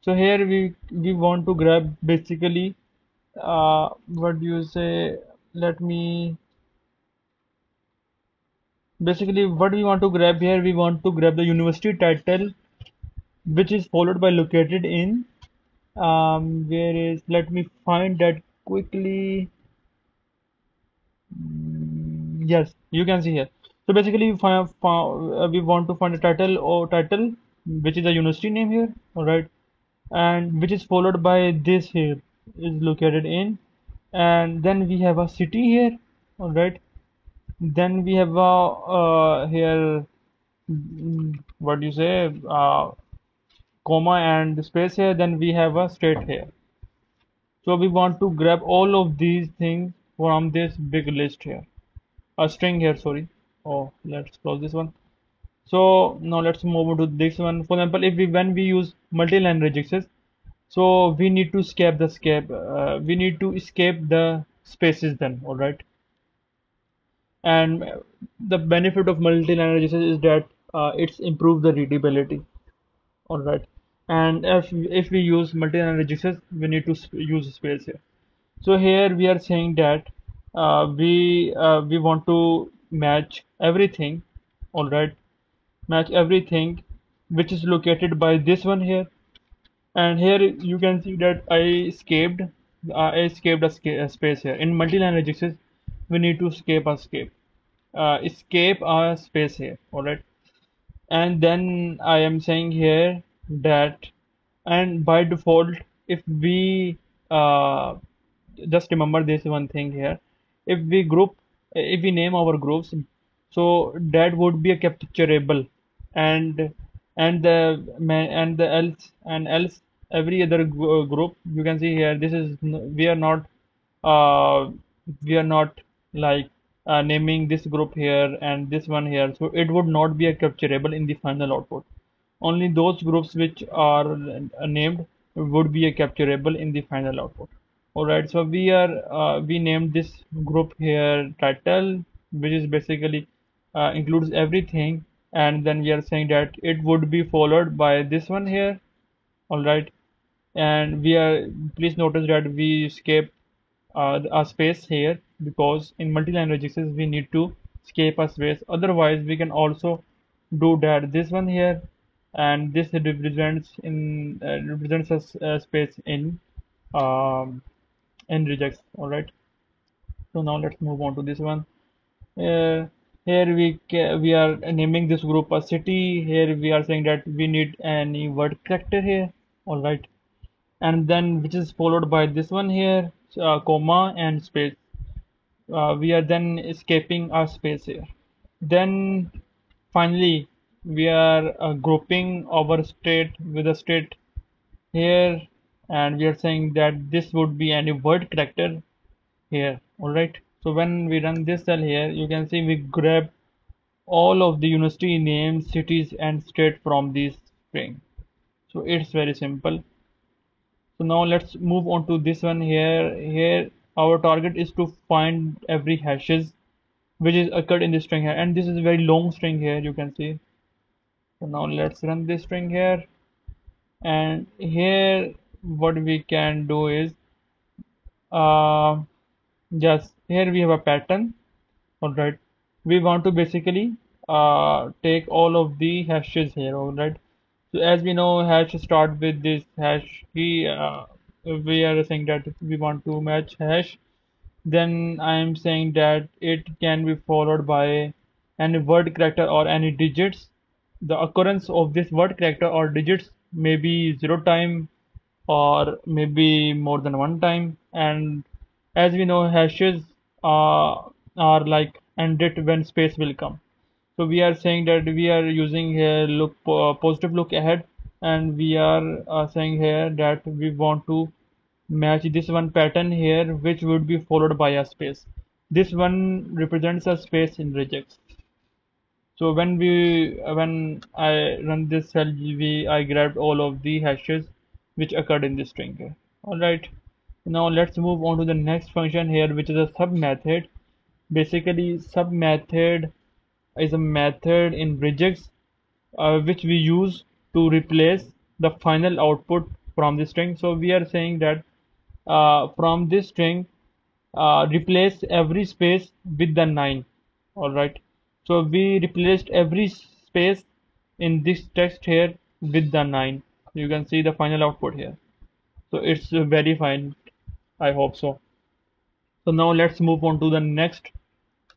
Speaker 1: So here we we want to grab basically uh, what do you say let me basically what we want to grab here we want to grab the university title which is followed by located in um, where is let me find that quickly. Mm, yes you can see here so basically we, find, uh, we want to find a title or title which is a university name here all right and which is followed by this here is located in. And then we have a city here all right then we have a uh, here mm, what do you say uh, comma and space here. Then we have a state here. So we want to grab all of these things from this big list here. A string here sorry oh let's close this one. So now let's move on to this one. For example if we when we use multi-line regexes so we need to escape the escape uh, we need to escape the spaces then all right? And the benefit of multi-line regexes is that uh, it's improve the readability all right? And if if we use multi-line regexes we need to use space here. So here we are saying that uh, we uh, we want to match everything. All right. Match everything which is located by this one here. And here you can see that I escaped. I escaped a, a, space here. In multi-line regexes we need to escape a escape uh, escape a space here. All right. And then I am saying here that and by default if we uh, just remember this one thing here. If we group if we name our groups so that would be a capturable. And and the and the else and else every other group you can see here this is we are not uh, we are not like uh, naming this group here and this one here. So it would not be a capturable in the final output. Only those groups which are named would be a capturable in the final output all right so we are uh, we named this group here title which is basically uh, includes everything. And then we are saying that it would be followed by this one here. All right and we are please notice that we escape uh, a space here because in multi-line we need to escape a space. Otherwise we can also do that this one here. And this represents in uh, represents a, a space in um, and regex. All right so now let's move on to this one. Uh, here we we are naming this group a city. Here we are saying that we need any word character here. All right and then which is followed by this one here uh, comma and space. Uh, we are then escaping our space here. Then finally we are uh, grouping our state with a state here and we are saying that this would be any word character here all right so when we run this cell here you can see we grab all of the university names cities and state from this string. So it's very simple. So now let's move on to this one here. Here our target is to find every hashes which is occurred in this string here. And this is a very long string here you can see. So now let's run this string here. And here what we can do is uh, just here we have a pattern. All right we want to basically uh, take all of the hashes here. All right so as we know hash start with this hash key uh, we are saying that we want to match hash. Then I am saying that it can be followed by any word character or any digits. The occurrence of this word character or digits may be zero time or maybe more than one time. And as we know hashes uh, are like ended when space will come. So we are saying that we are using a look uh, positive look ahead and we are uh, saying here that we want to match this one pattern here which would be followed by a space. This one represents a space in regex so when we when I run this cell we I grabbed all of the hashes which occurred in this string. Alright. Now let's move on to the next function here which is a sub method basically sub method is a method in regex uh, which we use to replace the final output from the string. So we are saying that uh, from this string uh, replace every space with the 9 alright. So we replaced every space in this text here with the 9 you can see the final output here. So it's very fine. I hope so. So now let's move on to the next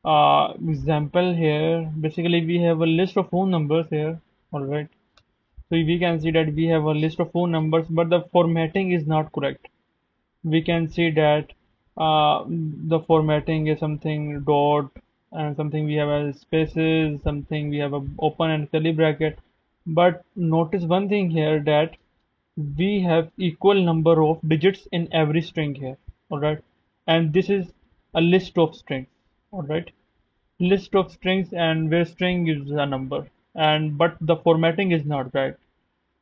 Speaker 1: uh, example here. Basically we have a list of phone numbers here. Alright. So we can see that we have a list of phone numbers but the formatting is not correct. We can see that uh, the formatting is something dot and something we have as spaces something we have a open and curly bracket but notice one thing here that we have equal number of digits in every string here alright? And this is a list of strings alright? List of strings and where string is a number and but the formatting is not right.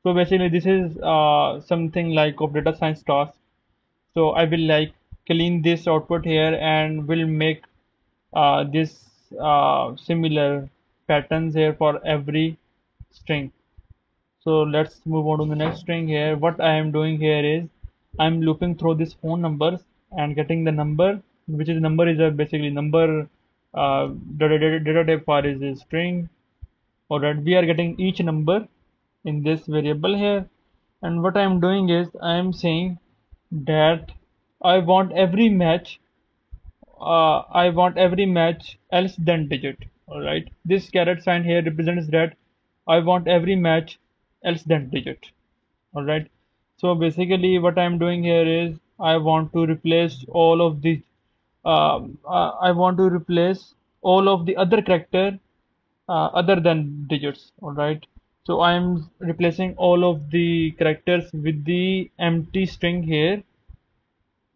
Speaker 1: So basically this is uh, something like of data science task. So I will like clean this output here and will make uh, this uh, similar patterns here for every string. So let's move on to the next string here. What I am doing here is I'm looping through these phone numbers and getting the number which is number is a basically number uh, data, data, data type for is a string. Alright we are getting each number in this variable here. And what I am doing is I am saying that I want every match uh, I want every match else than digit. Alright this caret sign here represents that I want every match else than digit. Alright? So basically what I'm doing here is I want to replace all of the um, uh, I want to replace all of the other character uh, other than digits. Alright? So I'm replacing all of the characters with the empty string here.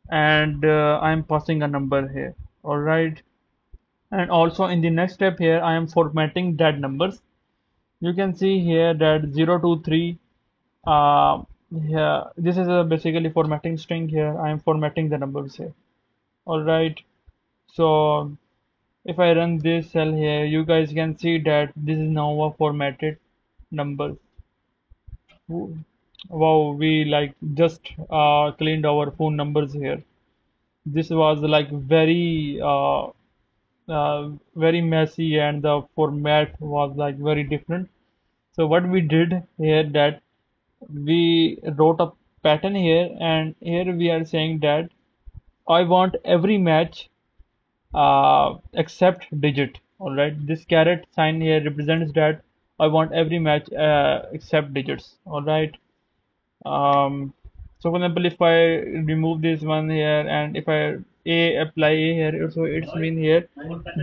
Speaker 1: And uh, I'm passing a number here. Alright? And also in the next step here I am formatting that numbers you can see here that 023 uh, yeah this is a basically formatting string here. I am formatting the numbers here. Alright so if I run this cell here you guys can see that this is now a formatted number. Wow we like just uh, cleaned our phone numbers here. This was like very uh, uh, very messy and the format was like very different. So what we did here that we wrote a pattern here and here we are saying that I want every match uh, except digit. Alright this caret sign here represents that I want every match uh, except digits. Alright um, so for example if I remove this one here and if I a apply a here so it's mean here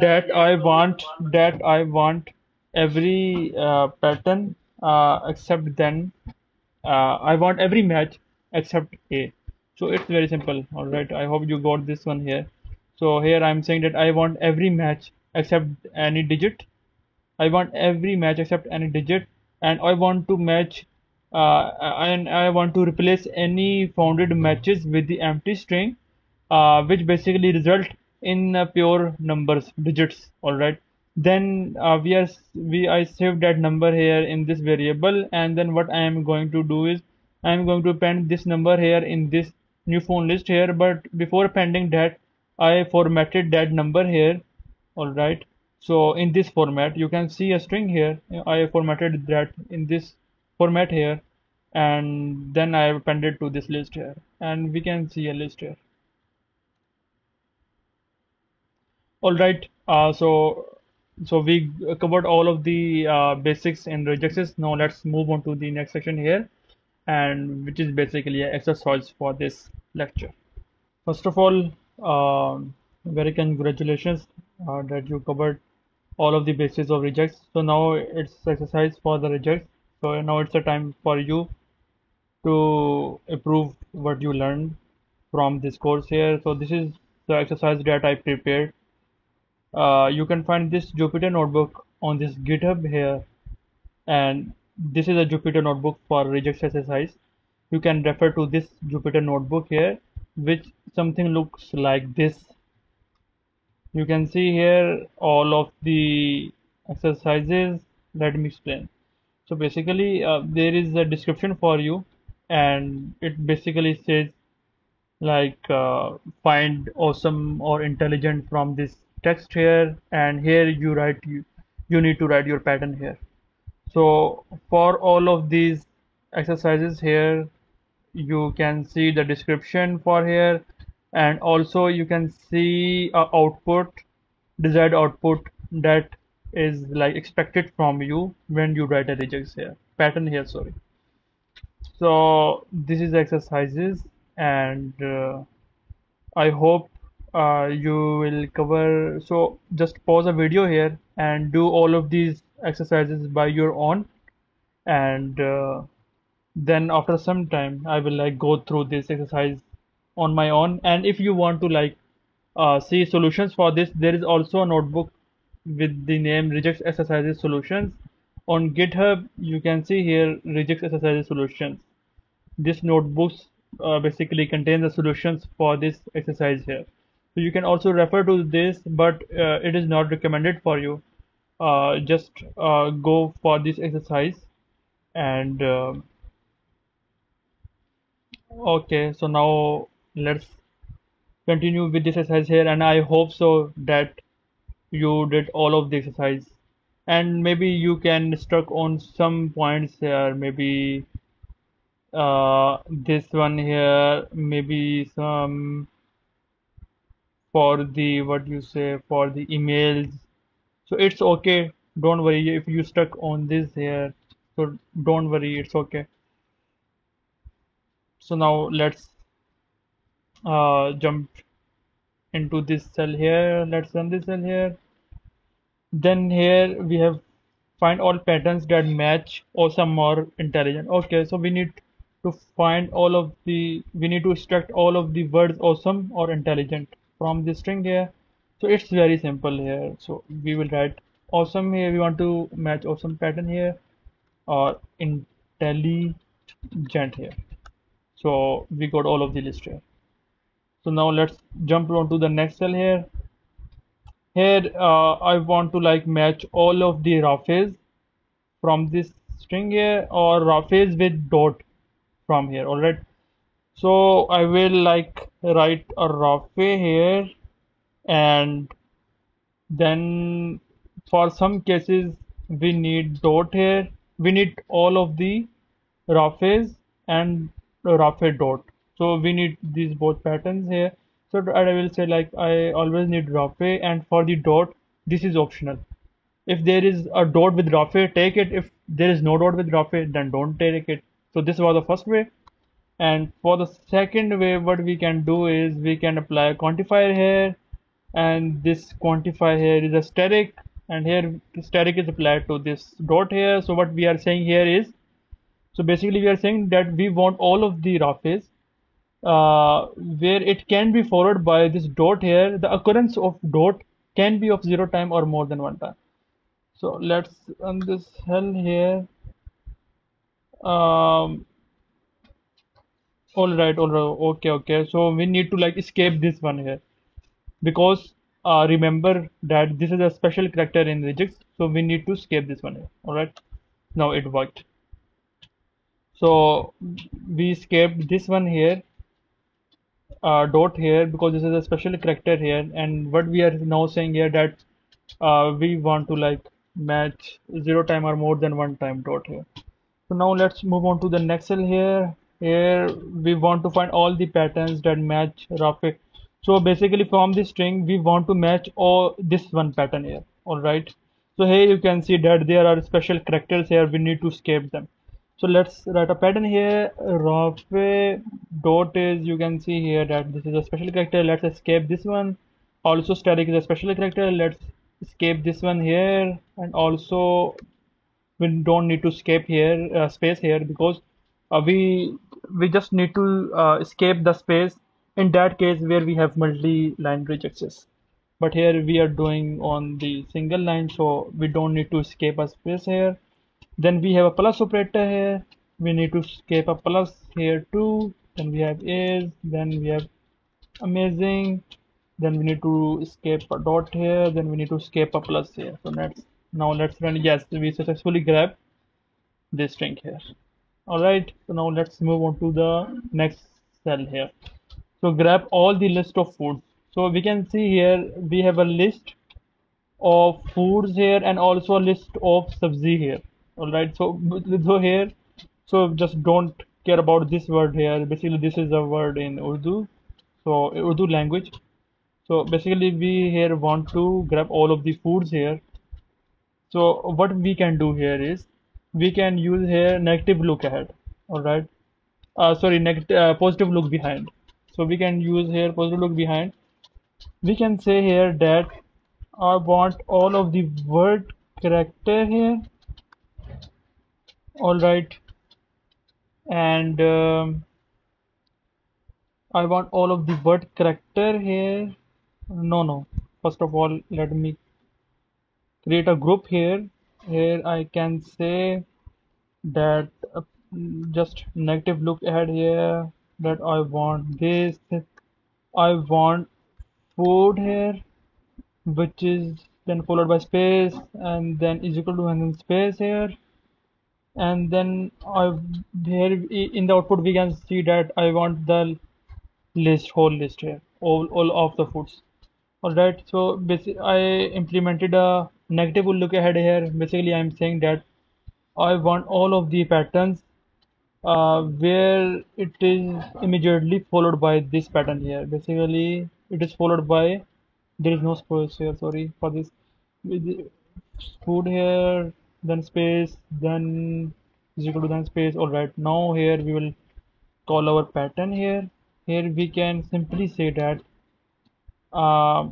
Speaker 1: that I want that I want every uh, pattern uh, except then uh, I want every match except a. So it's very simple. All right. I hope you got this one here. So here I'm saying that I want every match except any digit. I want every match except any digit. And I want to match uh, and I want to replace any founded matches with the empty string which basically result in uh, pure numbers digits all right then uh, we are we I saved that number here in this variable and then what I am going to do is I am going to append this number here in this new phone list here but before appending that I formatted that number here all right so in this format you can see a string here. I formatted that in this format here and then I appended to this list here and we can see a list here all right. Uh, so so we covered all of the uh, basics in regexes now let's move on to the next section here and which is basically an exercise for this lecture. First of all um, very congratulations uh, that you covered all of the bases of regex so now it's exercise for the regex so now it's the time for you to improve what you learned from this course here. So this is the exercise that I prepared uh, you can find this Jupyter notebook on this github here. And this is a Jupyter notebook for regex exercise. You can refer to this Jupyter notebook here which something looks like this. You can see here all of the exercises. Let me explain. So basically uh, there is a description for you and it basically says like uh, find awesome or intelligent from this text here and here you write you, you need to write your pattern here. So for all of these exercises here you can see the description for here and also you can see a output desired output that is like expected from you when you write a regex here pattern here sorry. So this is exercises and uh, I hope uh, you will cover so just pause a video here and do all of these exercises by your own. And uh, then after some time I will like go through this exercise on my own. And if you want to like uh, see solutions for this there is also a notebook with the name regex exercises solutions. On github you can see here regex exercises solutions. This notebooks uh, basically contains the solutions for this exercise here so you can also refer to this but uh, it is not recommended for you. Uh, just uh, go for this exercise and uh, okay so now let's continue with this exercise here and I hope so that you did all of the exercise. And maybe you can stuck on some points here maybe uh, this one here maybe some for the what you say for the emails. So it's okay. Don't worry. If you stuck on this here so don't worry. It's okay. So now let's uh, jump into this cell here. Let's run this cell here. Then here we have find all patterns that match awesome or intelligent. Okay so we need to find all of the we need to extract all of the words awesome or intelligent from the string here. So it's very simple here. So we will write awesome here. We want to match awesome pattern here or intelligent here. So we got all of the list here. So now let's jump on to the next cell here. Here uh, I want to like match all of the Rafehs from this string here or Rafehs with dot from here. Alright so I will like write a Rafeh here and then for some cases we need dot here. We need all of the Rafehs and Rafeh dot. So we need these both patterns here. So I will say like I always need Rafeh and for the dot this is optional. If there is a dot with Rafeh take it. If there is no dot with Rafeh then don't take it. So this was the first way and for the second way what we can do is we can apply a quantifier here. And this quantifier here is a asterisk and here asterisk is applied to this dot here. So what we are saying here is so basically we are saying that we want all of the Rafehs uh, where it can be followed by this dot here. The occurrence of dot can be of zero time or more than one time. So let's run this hell here. Um, all right all right. Okay okay. So we need to like escape this one here. Because uh, remember that this is a special character in regex so we need to escape this one here. All right? Now it worked. So we escaped this one here uh, dot here because this is a special character here. And what we are now saying here that uh, we want to like match zero time or more than one time dot here. So now let's move on to the next cell here here we want to find all the patterns that match Rafi. So basically from this string we want to match all this one pattern here. All right? So here you can see that there are special characters here. We need to escape them. So let's write a pattern here. Rafi dot is you can see here that this is a special character. Let's escape this one. Also asterisk is a special character. Let's escape this one here. And also we don't need to escape here uh, space here because uh, we we just need to uh, escape the space. In that case where we have multi-line regex but here we are doing on the single line so we don't need to escape a space here. Then we have a plus operator here. We need to escape a plus here too. Then we have is then we have amazing. Then we need to escape a dot here. Then we need to escape a plus here. So let's now let's run. Yes we successfully grab this string here all right so now let's move on to the next cell here. So grab all the list of foods. So we can see here we have a list of foods here and also a list of sabzi here. All right so so here so just don't care about this word here. Basically this is a word in Urdu. So Urdu language. So basically we here want to grab all of the foods here. So what we can do here is we can use here negative look ahead. All right uh, sorry negative uh, positive look behind. So we can use here positive look behind. We can say here that I want all of the word character here. All right and um, I want all of the word character here. No no. First of all let me create a group here here I can say that uh, just negative look ahead here that I want this I want food here which is then followed by space and then is equal to and then space here. And then I here in the output we can see that I want the list whole list here all, all of the foods. Alright so basically I implemented a negative will look ahead here. Basically I'm saying that I want all of the patterns uh, where it is immediately followed by this pattern here. Basically it is followed by there is no space here sorry for this. Food here then space then is equal to then space. Alright now here we will call our pattern here. Here we can simply say that uh,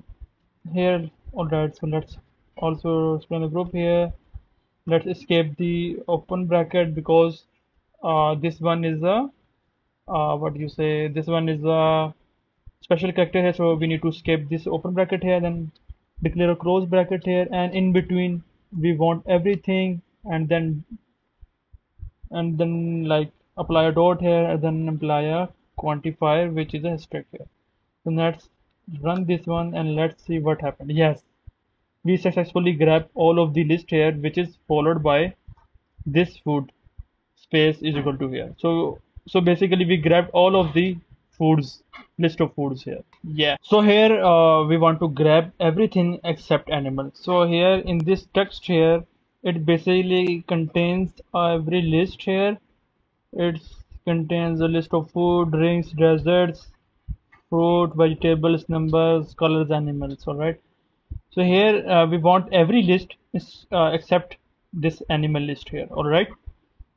Speaker 1: here alright so let's also explain the group here. Let's escape the open bracket because uh, this one is a uh, what you say? This one is a special character here so we need to escape this open bracket here then declare a close bracket here and in between we want everything and then and then like apply a dot here and then apply a quantifier which is asterisk here. So let's run this one and let's see what happened. Yes we successfully grab all of the list here which is followed by this food space is equal to here. So so basically we grabbed all of the foods list of foods here. Yeah. So here uh, we want to grab everything except animal. So here in this text here it basically contains every list here. It contains a list of food drinks desserts fruit vegetables numbers colors animals all right so here uh, we want every list is, uh, except this animal list here. All right.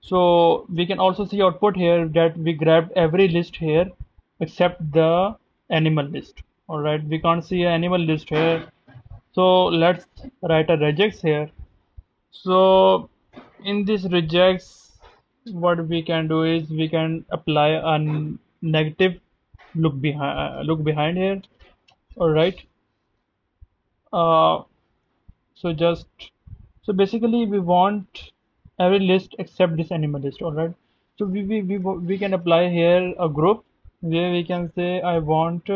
Speaker 1: So we can also see output here that we grabbed every list here except the animal list. All right. We can't see an animal list here. So let's write a regex here. So in this regex what we can do is we can apply a negative look behind uh, look behind here. All right uh, so just so basically we want every list except this animal list all right so we, we, we, we can apply here a group where we can say I want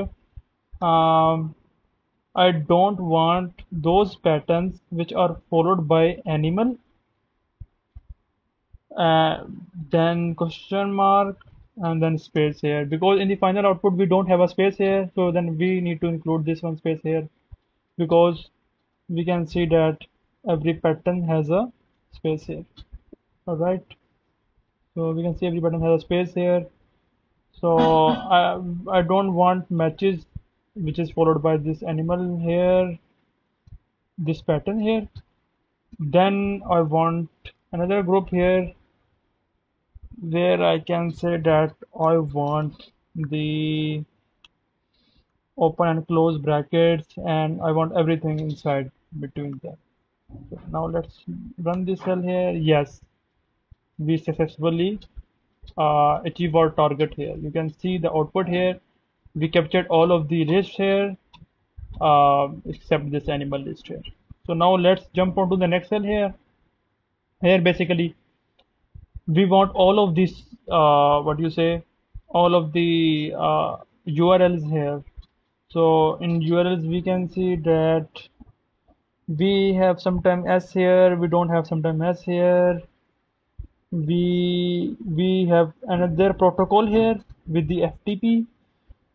Speaker 1: um, I don't want those patterns which are followed by animal. Uh, then question mark and then space here. Because in the final output we don't have a space here so then we need to include this one space here because we can see that every pattern has a space here. All right so we can see every pattern has a space here. So I, I don't want matches which is followed by this animal here this pattern here. Then I want another group here where I can say that I want the open and close brackets and I want everything inside between them. So now let's run this cell here. Yes we successfully uh, achieve our target here. You can see the output here. We captured all of the lists here uh, except this animal list here. So now let's jump on to the next cell here. Here basically we want all of these uh, what do you say all of the uh, URLs here so in URLs we can see that we have sometime s here we don't have sometime s here. We we have another protocol here with the FTP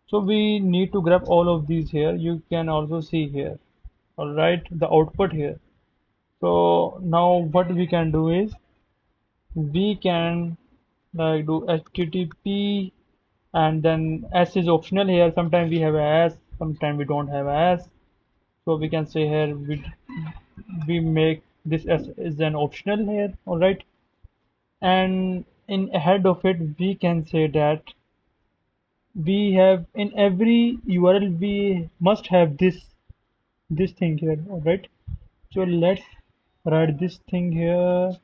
Speaker 1: so we need to grab all of these here. You can also see here. All right the output here. So now what we can do is we can like do http and then s is optional here. Sometimes we have s sometimes we don't have s so we can say here we we make this as is an optional here all right and in ahead of it we can say that we have in every URL we must have this this thing here all right so let's write this thing here.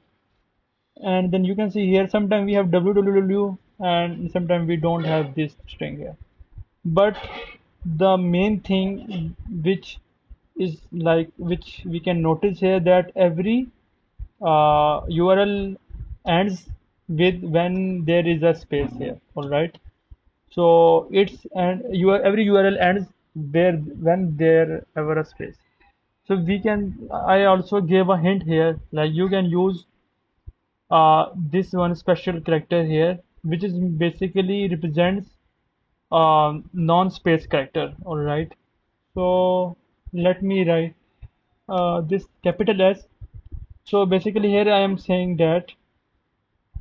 Speaker 1: And then you can see here sometimes we have www and sometimes we don't have this string here. But the main thing which is like which we can notice here that every uh, URL ends with when there is a space here. All right. So it's and your every URL ends where when there ever a space. So we can I also gave a hint here like you can use uh, this one special character here which is basically represents non-space character all right so let me write uh, this capital S. So basically here I am saying that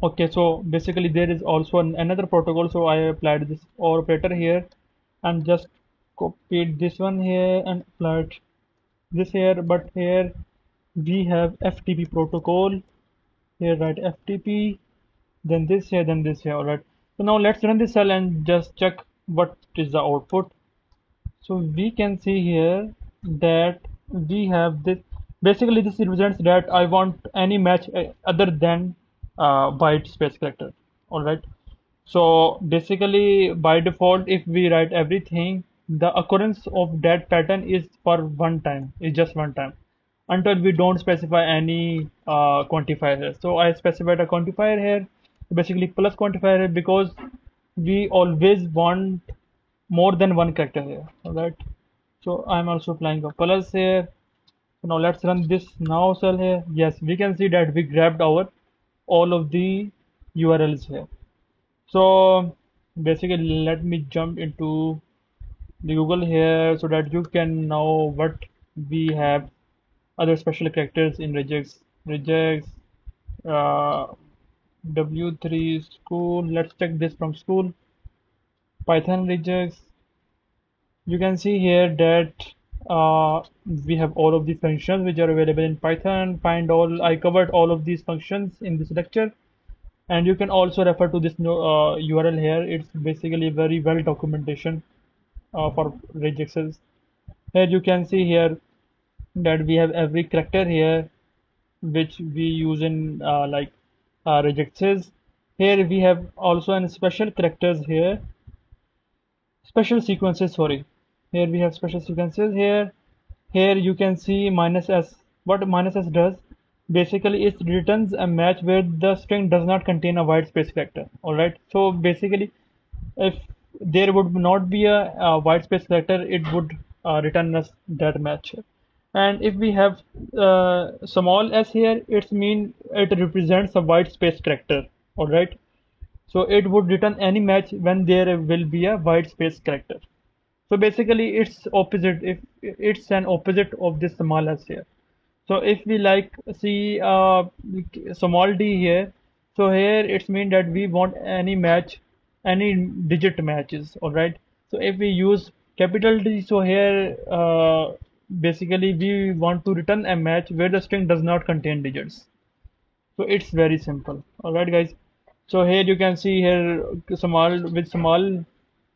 Speaker 1: okay so basically there is also an, another protocol. So I applied this operator here and just copied this one here and applied this here. But here we have FTP protocol. Here write FTP then this here then this here alright? So now let's run this cell and just check what is the output. So we can see here that we have this basically this represents that I want any match uh, other than uh, white space character. All right. So basically by default if we write everything the occurrence of that pattern is for one time is just one time until we don't specify any uh, quantifier so I specified a quantifier here basically plus quantifier because we always want more than one character here right so I'm also applying a plus here. Now let's run this now cell here yes we can see that we grabbed our all of the URLs here. So basically let me jump into the Google here so that you can know what we have other special characters in regex regex uh, w3 school. Let's check this from school. Python regex you can see here that uh, we have all of the functions which are available in Python. Find all I covered all of these functions in this lecture. And you can also refer to this uh, URL here. It's basically very well documentation uh, for regexes here you can see here that we have every character here which we use in uh, like uh, regexes here we have also an special characters here. Special sequences sorry. Here we have special sequences. Here here you can see minus s. What minus s does? Basically it returns a match where the string does not contain a white space character. All right? So basically if there would not be a, a white space character it would uh, return us that match and if we have uh, small s here it mean it represents a white space character. All right? So it would return any match when there will be a white space character. So basically it's opposite if it's an opposite of this small s here. So if we like see uh, small d here. So here it's mean that we want any match any digit matches. All right? So if we use capital D so here uh, basically we want to return a match where the string does not contain digits. So it's very simple. All right guys. So here you can see here small with small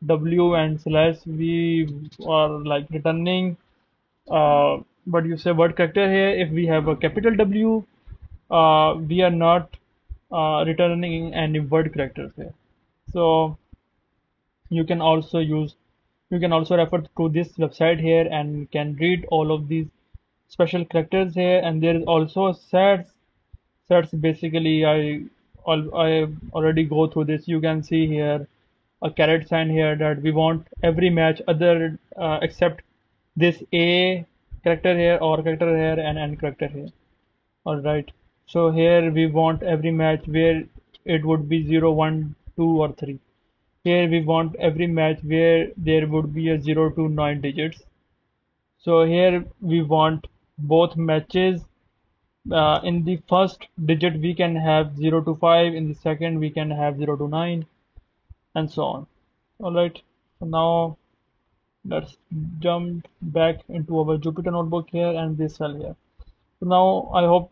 Speaker 1: w and slash we are like returning uh, what you say word character here if we have a capital W uh, we are not uh, returning any word characters here. So you can also use you can also refer to this website here and can read all of these special characters here. And there is also sets sets basically I I already go through this. You can see here a caret sign here that we want every match other uh, except this a character here or character here and n character here. All right. So here we want every match where it would be 0 1 2 or 3 here we want every match where there would be a 0 to 9 digits. So here we want both matches. Uh, in the first digit we can have 0 to 5 in the second we can have 0 to 9 and so on. Alright so now let's jump back into our Jupyter notebook here and this cell here. So now I hope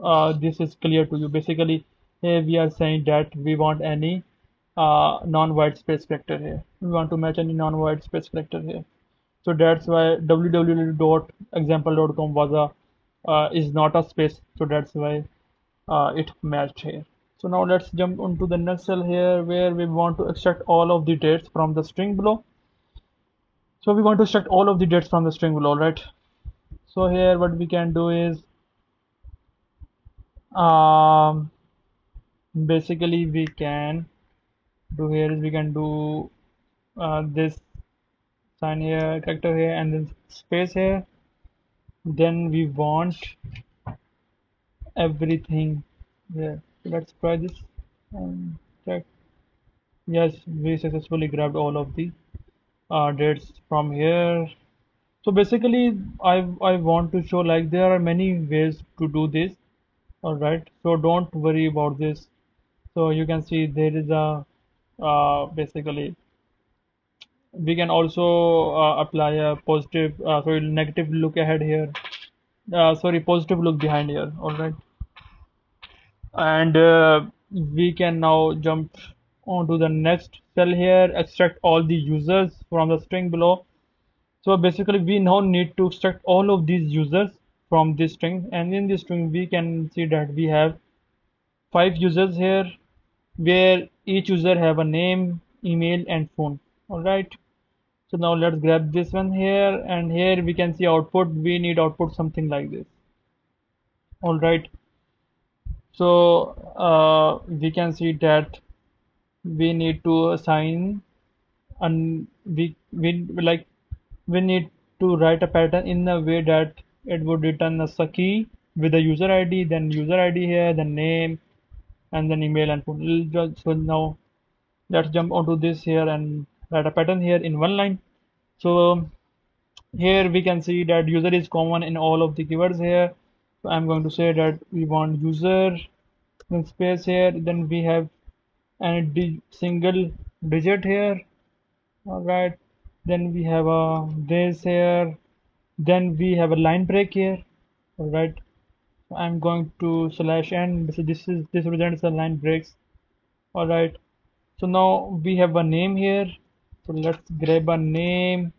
Speaker 1: uh, this is clear to you. Basically here we are saying that we want any uh, non-white space vector here we want to match any non-white space vector here so that's why www.example.com was a uh, is not a space so that's why uh, it matched here so now let's jump onto the next cell here where we want to extract all of the dates from the string below so we want to extract all of the dates from the string below right? So here what we can do is um, basically we can do here is we can do uh, this sign here character here and then space here. Then we want everything here. Let's try this and check. Yes we successfully grabbed all of the uh, dates from here. So basically I I want to show like there are many ways to do this. Alright so don't worry about this. So you can see there is a uh, basically we can also uh, apply a positive uh, sorry negative look ahead here. Uh, sorry positive look behind here. All right. And uh, we can now jump onto the next cell here. Extract all the users from the string below. So basically we now need to extract all of these users from this string. And in this string we can see that we have five users here where each user have a name email and phone. All right so now let's grab this one here and here we can see output. We need output something like this. All right so uh, we can see that we need to assign and we we like we need to write a pattern in a way that it would return a key with the user id then user id here the name and then email and phone. So now let's jump onto this here and write a pattern here in one line. So here we can see that user is common in all of the keywords here. So I'm going to say that we want user then space here. Then we have a single digit here. All right then we have a this here. Then we have a line break here. All right I'm going to slash n so this is this represents the line breaks. All right so now we have a name here. So let's grab a name.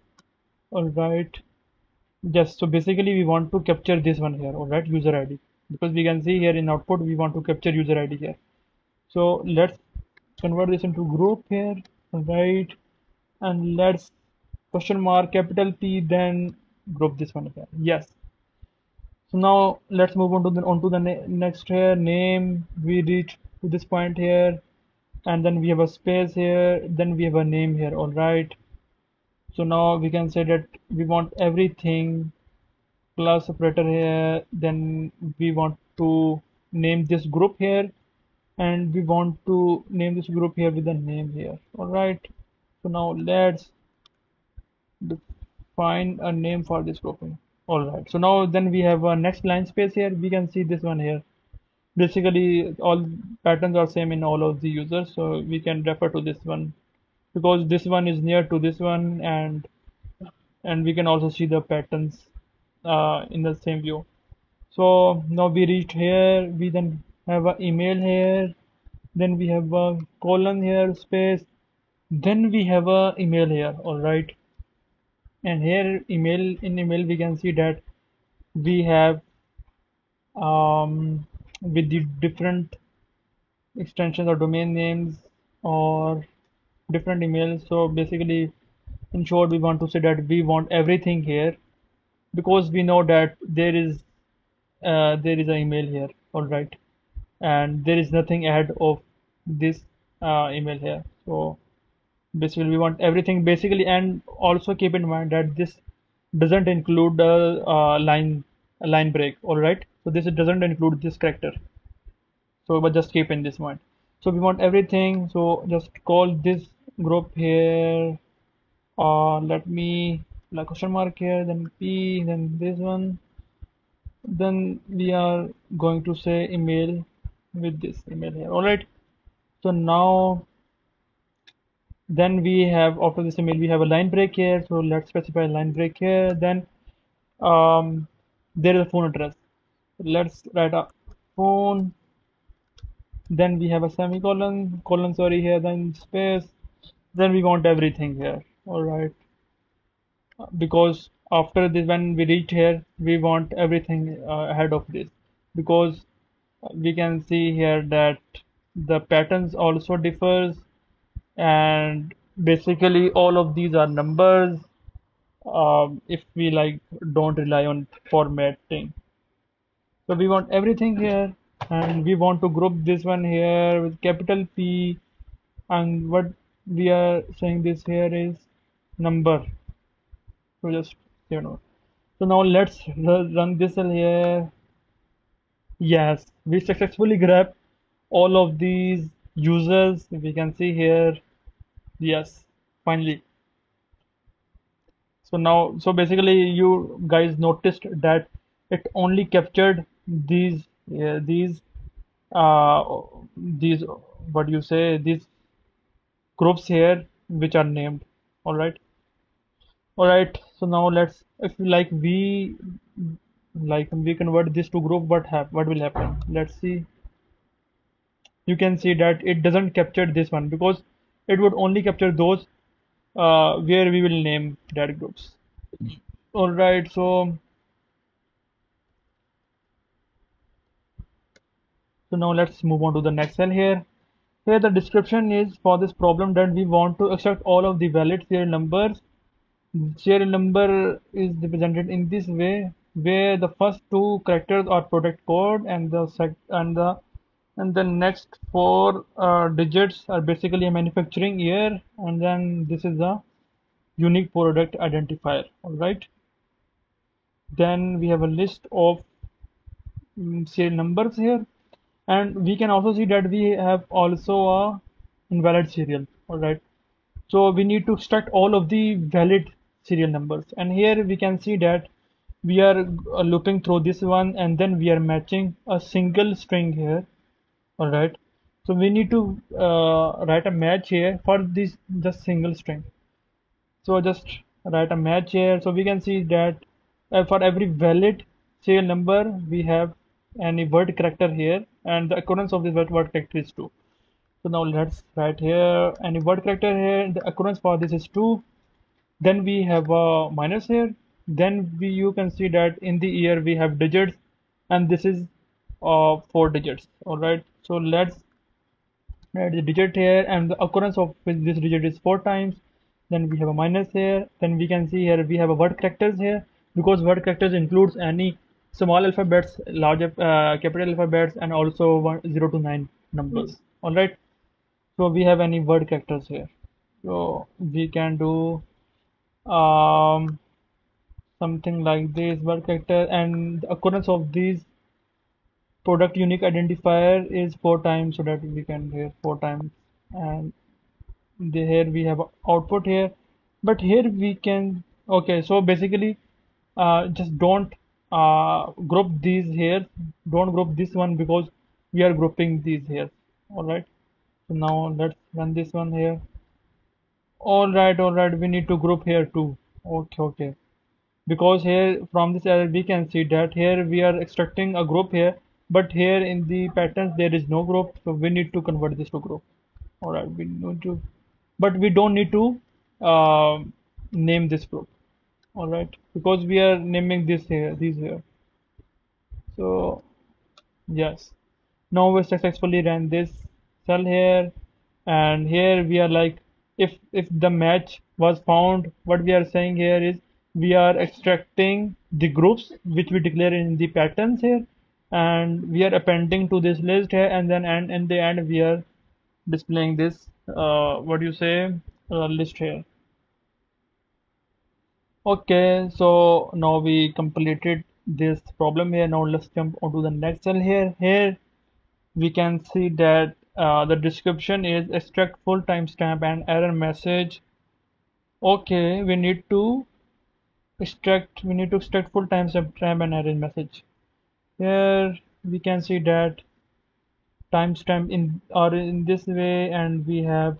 Speaker 1: All right just so basically we want to capture this one here. All right user id because we can see here in output we want to capture user id here. So let's convert this into group here. All right and let's question mark capital p then group this one here. Yes so now let's move on to the the ne next here. Name we reach to this point here. And then we have a space here. Then we have a name here. All right. So now we can say that we want everything plus operator here. Then we want to name this group here. And we want to name this group here with a name here. All right. So now let's define a name for this grouping all right so now then we have a next line space here. We can see this one here. Basically all patterns are same in all of the users so we can refer to this one. Because this one is near to this one and and we can also see the patterns uh, in the same view. So now we reached here. We then have an email here. Then we have a colon here space. Then we have a email here. All right and here email in email we can see that we have um, with the different extensions or domain names or different emails. So basically in short we want to say that we want everything here because we know that there is uh, there is an email here. All right. And there is nothing ahead of this uh, email here. So basically we want everything basically and also keep in mind that this doesn't include a, uh, line line break all right so this doesn't include this character. So but just keep in this mind. So we want everything so just call this group here uh let me like question mark here then p then this one. Then we are going to say email with this email here all right so now then we have after this email we have a line break here. So let's specify line break here. Then um, there is a phone address. Let's write a phone. Then we have a semicolon. Colon sorry here then space. Then we want everything here. All right. Because after this when we reach here we want everything uh, ahead of this. Because we can see here that the patterns also differs and basically all of these are numbers um, if we like don't rely on formatting. So we want everything here and we want to group this one here with capital P. And what we are saying this here is number. So just you know. So now let's run this here. Yes we successfully grab all of these users we can see here yes finally. So now so basically you guys noticed that it only captured these uh, these uh, these what you say these groups here which are named all right? All right so now let's if like we like we convert this to group what have what will happen? Let's see you can see that it doesn't capture this one because it would only capture those uh, where we will name that groups. All right so so now let's move on to the next cell here. Here the description is for this problem that we want to extract all of the valid serial numbers. Serial number is represented in this way where the first two characters are product code and the sec and the and the next four uh, digits are basically a manufacturing year. And then this is a unique product identifier. All right. Then we have a list of um, serial numbers here. And we can also see that we have also a invalid serial. All right. So we need to extract all of the valid serial numbers. And here we can see that we are uh, looping through this one. And then we are matching a single string here all right so we need to uh, write a match here for this just single string. So just write a match here. So we can see that uh, for every valid serial number we have any word character here and the occurrence of this word, character is 2 so now let's write here any word character here. The occurrence for this is 2 then we have a minus here. Then we you can see that in the year we have digits and this is uh, four digits all right? So let's add the digit here and the occurrence of this digit is four times. Then we have a minus here. Then we can see here we have a word characters here. Because word characters includes any small alphabets large uh, capital alphabets and also one, 0 to 9 numbers mm. all right? So we have any word characters here. So we can do um, something like this word character and the occurrence of these product unique identifier is four times so that we can here four times and here we have output here but here we can Okay, so basically, uh, just don't uh, group these here. Don't group this one because we are grouping these here. All right. So now let's run this one here. All right, all right. We need to group here too. Okay, okay. Because here from this error we can see that here we are extracting a group here, but here in the patterns there is no group, so we need to convert this to group. All right, we need to, but we don't need to uh, name this group. All right, because we are naming this here, these here. So yes, now we successfully ran this cell here, and here we are like if if the match was found, what we are saying here is we are extracting the groups which we declare in the patterns here, and we are appending to this list here, and then and in the end we are displaying this uh, what do you say uh, list here. Okay, so now we completed this problem here. Now let's jump onto the next cell here. Here we can see that uh, the description is extract full timestamp and error message. Okay, we need to extract we need to extract full timestamp and error message. Here we can see that timestamp in or in this way and we have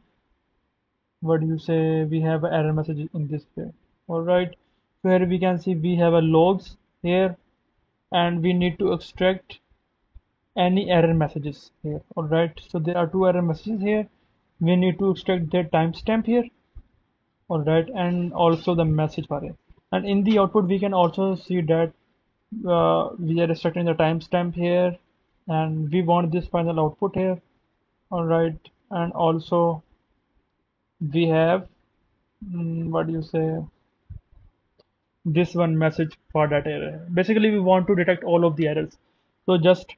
Speaker 1: what do you say we have error message in this way. All right. So here we can see we have a logs here and we need to extract any error messages here. All right. So there are two error messages here. We need to extract their timestamp here. All right. And also the message it. And in the output we can also see that uh, we are extracting the timestamp here and we want this final output here. All right and also we have mm, what do you say this one message for that error. Basically we want to detect all of the errors. So just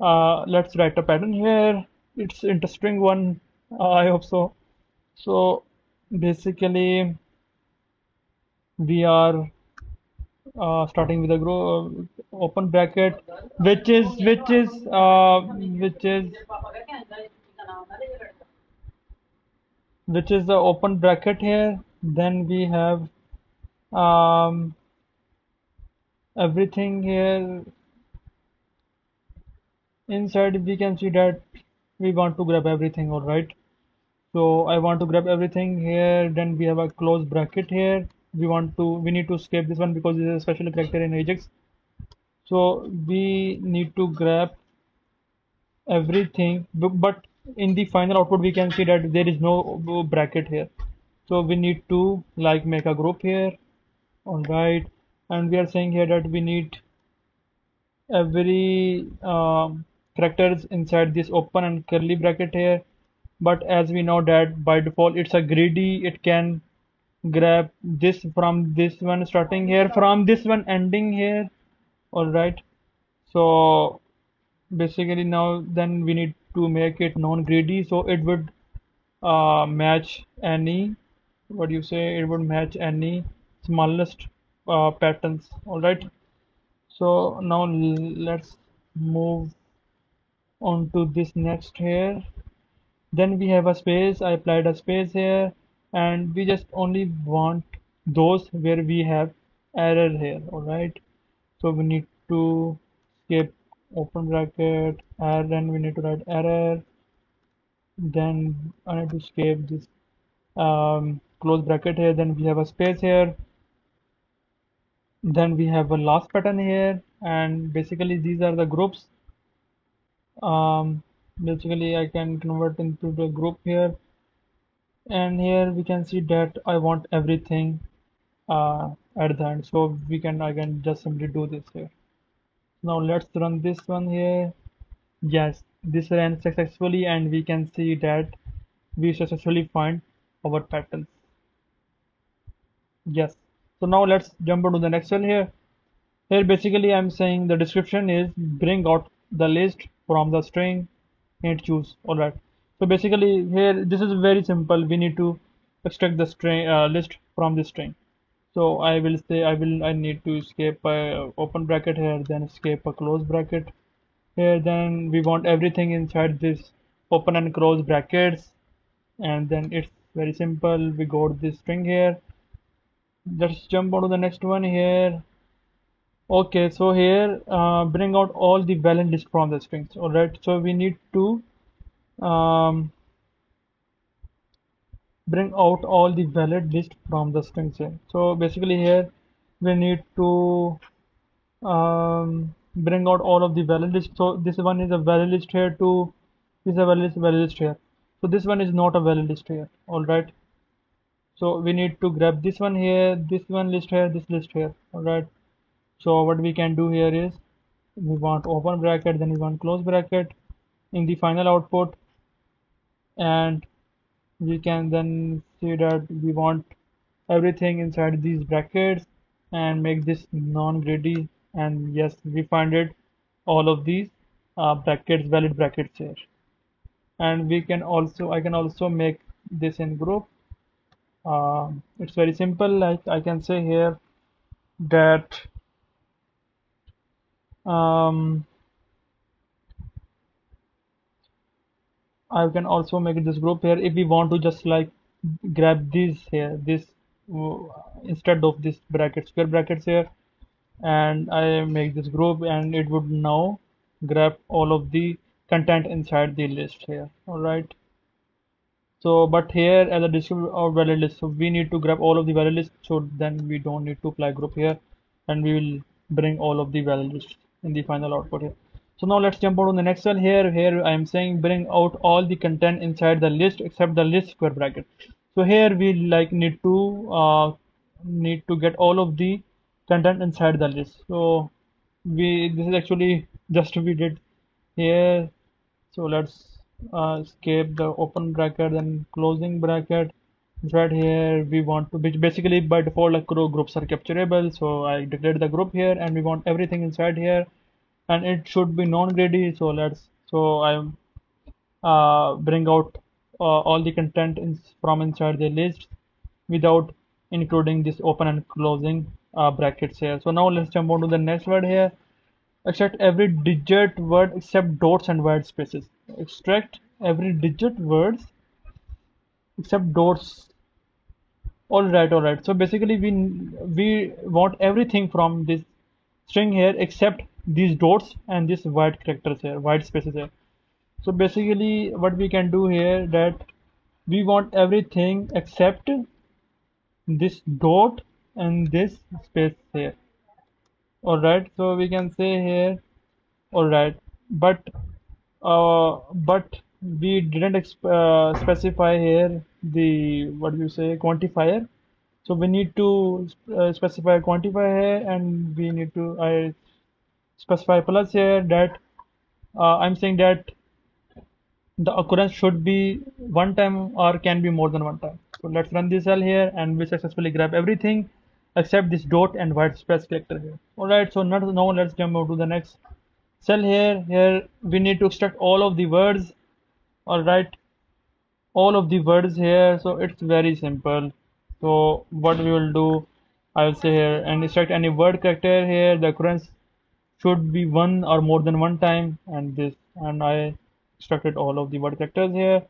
Speaker 1: uh, let's write a pattern here. It's interesting one uh, I hope so. So basically we are uh, starting with a grow open bracket which is which is uh, which is which is the open bracket here. Then we have um, everything here. Inside we can see that we want to grab everything all right? So I want to grab everything here. Then we have a close bracket here we want to we need to escape this one because this is a special character in regex. So we need to grab everything but in the final output we can see that there is no bracket here. So we need to like make a group here. All right and we are saying here that we need every um, characters inside this open and curly bracket here. But as we know that by default it's a greedy it can grab this from this one starting here from this one ending here. All right. So basically now then we need to make it non-greedy. So it would uh, match any what do you say? It would match any smallest uh, patterns. All right. So now let's move on to this next here. Then we have a space. I applied a space here and we just only want those where we have error here all right so we need to skip open bracket and then we need to write error then I need to escape this um, close bracket here then we have a space here then we have a last pattern here and basically these are the groups. Um, basically I can convert into the group here and here we can see that I want everything uh, at the end. So we can I can just simply do this here. Now let's run this one here. Yes this ran successfully and we can see that we successfully find our patterns yes. So now let's jump into the next cell here. Here basically I'm saying the description is bring out the list from the string and choose. All right so basically here this is very simple. We need to extract the string uh, list from the string. So I will say I will I need to escape a open bracket here then escape a close bracket here. Then we want everything inside this open and close brackets. And then it's very simple. We got this string here. Let's jump on to the next one here. Okay so here uh, bring out all the valid list from the strings. All right so we need to um, bring out all the valid list from the strings here so basically here we need to um, bring out all of the valid list. So this one is a valid list here this is a valid list, valid list here. So this one is not a valid list here. All right. So we need to grab this one here this one list here this list here. All right. So what we can do here is we want open bracket then we want close bracket. In the final output and we can then see that we want everything inside these brackets and make this non-greedy and yes we find it all of these uh, brackets valid brackets here. And we can also I can also make this in group. Uh, it's very simple like I can say here that um, I can also make this group here if we want to just like grab these here this uh, instead of this bracket square brackets here. And I make this group and it would now grab all of the content inside the list here. All right. So but here as a distribute or valid list so we need to grab all of the valid list. So then we don't need to apply group here. And we will bring all of the valid lists in the final output here so now let's jump on the next cell. Here here I am saying bring out all the content inside the list except the list square bracket. So here we like need to uh, need to get all of the content inside the list. So we this is actually just we did here. So let's uh, escape the open bracket then closing bracket. Right here we want to which basically by default like groups are capturable. So I declared the group here and we want everything inside here and it should be non-greedy so let's so I uh, bring out uh, all the content in, from inside the list without including this open and closing uh, brackets here. So now let's jump on to the next word here. Extract every digit word except dots and white spaces. Extract every digit words except dots. All right all right. So basically we we want everything from this string here except these dots and this white characters here white spaces here. So basically what we can do here that we want everything except this dot and this space here. All right so we can say here all right but uh, but we didn't uh, specify here the what do you say quantifier. So we need to uh, specify quantifier here and we need to I specify plus here that uh, I'm saying that the occurrence should be one time or can be more than one time. So let's run this cell here and we successfully grab everything except this dot and white space character here. All right so now let's jump over to the next cell here. Here we need to extract all of the words. All right all of the words here. So it's very simple. So what we will do I will say here and extract any word character here the occurrence should be one or more than one time and this and I extracted all of the word characters here.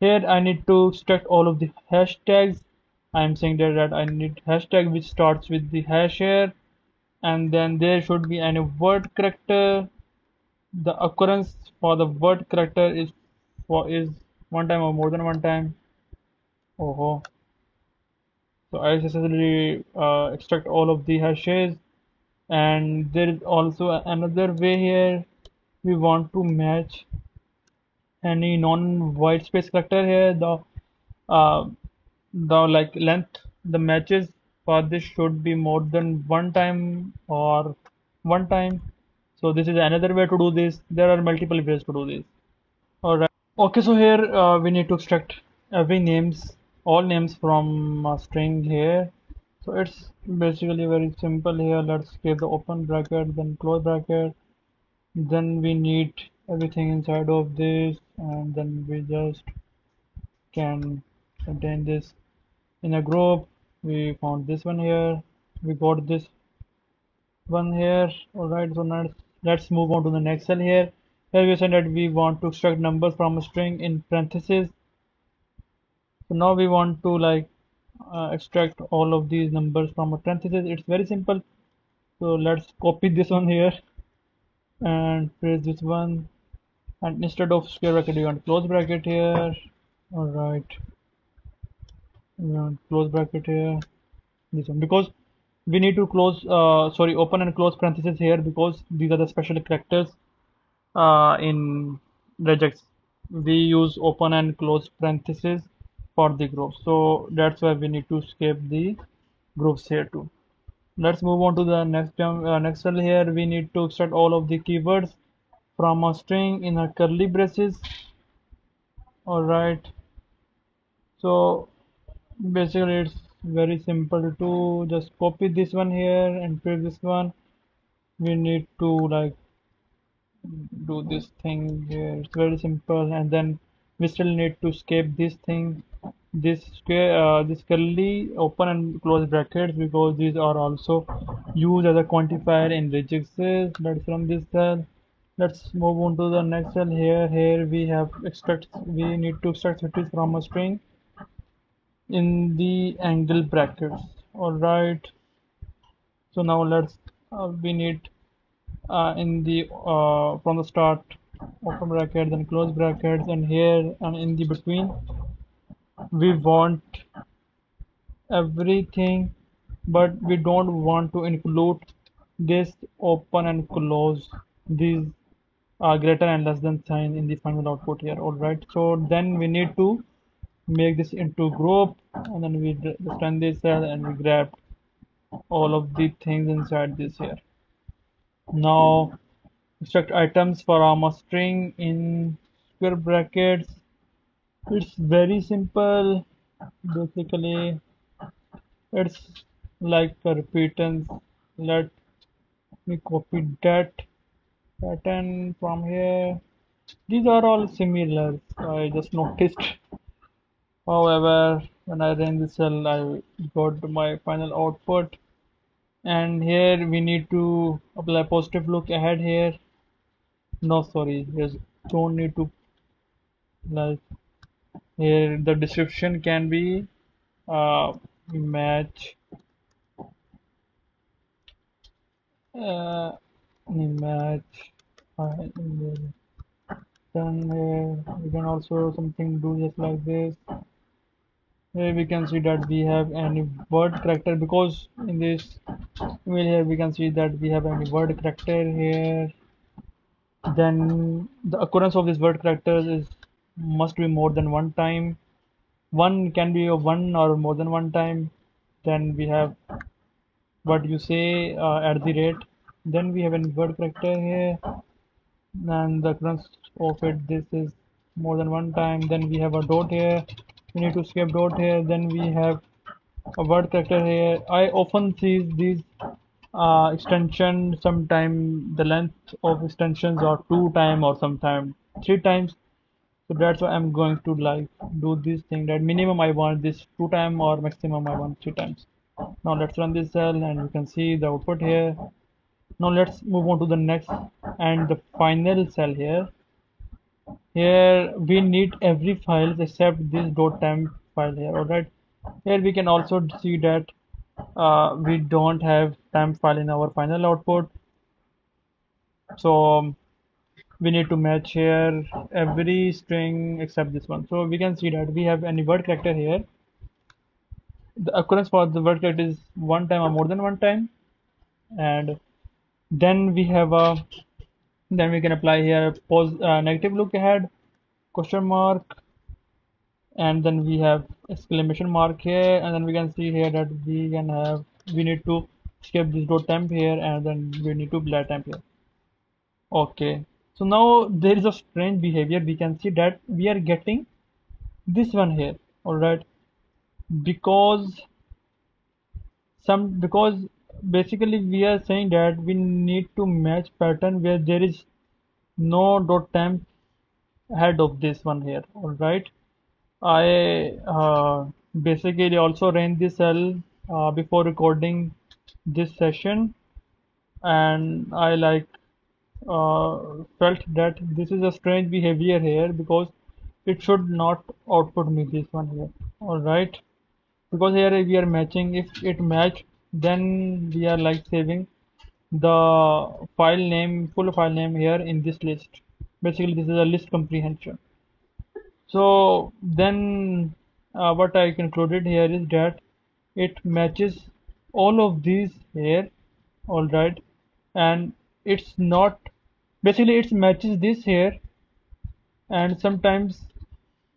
Speaker 1: Here I need to extract all of the hashtags. I'm saying that, that I need hashtag which starts with the hash here and then there should be any word character. The occurrence for the word character is for is one time or more than one time. Oh so I successfully uh, extract all of the hashes and there is also another way here. We want to match any non-white space character here. The uh, the like length the matches for this should be more than one time or one time. So this is another way to do this. There are multiple ways to do this. All right okay so here uh, we need to extract every names all names from a string here so it's basically very simple here. Let's give the open bracket then close bracket. Then we need everything inside of this and then we just can contain this. In a group we found this one here. We got this one here. All right so now let's move on to the next cell here. Here we said that we want to extract numbers from a string in parentheses. So now we want to like uh, extract all of these numbers from a parenthesis. It's very simple. So let's copy this one here and paste this one. And instead of square bracket you want close bracket here. All right. We want close bracket here. This one. Because we need to close uh, sorry open and close parentheses here because these are the special characters uh, in regex. We use open and close parentheses for the group. So that's why we need to escape the groups here too. Let's move on to the next uh, next cell here. We need to extract all of the keywords from a string in a curly braces. All right. So basically it's very simple to just copy this one here and paste this one. We need to like do this thing here. It's very simple. And then we still need to escape this thing this square uh, this curly open and close brackets because these are also used as a quantifier in regexes let's run this cell let's move on to the next cell here. Here we have extract we need to extract cities from a string in the angle brackets. All right. So now let's uh, we need uh, in the uh, from the start open bracket then close brackets and here and in the between. We want everything but we don't want to include this open and close. These uh, greater and less than sign in the final output here. All right. So then we need to make this into group and then we run this cell and we grab all of the things inside this here. Now extract items from a string in square brackets. It's very simple. Basically it's like a repeatance let me copy that pattern from here. These are all similar. I just noticed. However when I ran the cell I got my final output. And here we need to apply positive look ahead here no sorry. There's don't need to like here the description can be uh, match uh, match then uh, we can also something do just like this. Here we can see that we have any word character because in this email here we can see that we have any word character here then the occurrence of this word characters is must be more than one time. One can be of one or more than one time. Then we have what you say uh, at the rate. Then we have a word character here. And the occurrence of it this is more than one time. Then we have a dot here. We need to skip dot here. Then we have a word character here. I often see these uh, extension sometime the length of extensions are two time or sometime three times. So that's why i'm going to like do this thing that minimum i want this two time or maximum i want three times. Now let's run this cell and you can see the output here. Now let's move on to the next and the final cell here. Here we need every file except this dot temp file here. All right. Here we can also see that we don't have temp file in our final output. So um, we need to match here every string except this one. So we can see that we have any word character here. The occurrence for the word character is one time or more than one time. And then we have a then we can apply here pose uh, negative look ahead question mark and then we have exclamation mark here and then we can see here that we can have we need to skip this dot temp here and then we need to blur temp here. Okay. So now there is a strange behavior. We can see that we are getting this one here. All right. Because some because basically we are saying that we need to match pattern where there is no dot temp head of this one here. All right I uh, basically also ran this cell uh, before recording this session. And I like uh, felt that this is a strange behavior here because it should not output me this one here. All right? Because here we are matching. If it match then we are like saving the file name full file name here in this list. Basically this is a list comprehension so then uh, what I concluded here is that it matches all of these here all right and it's not basically it matches this here and sometimes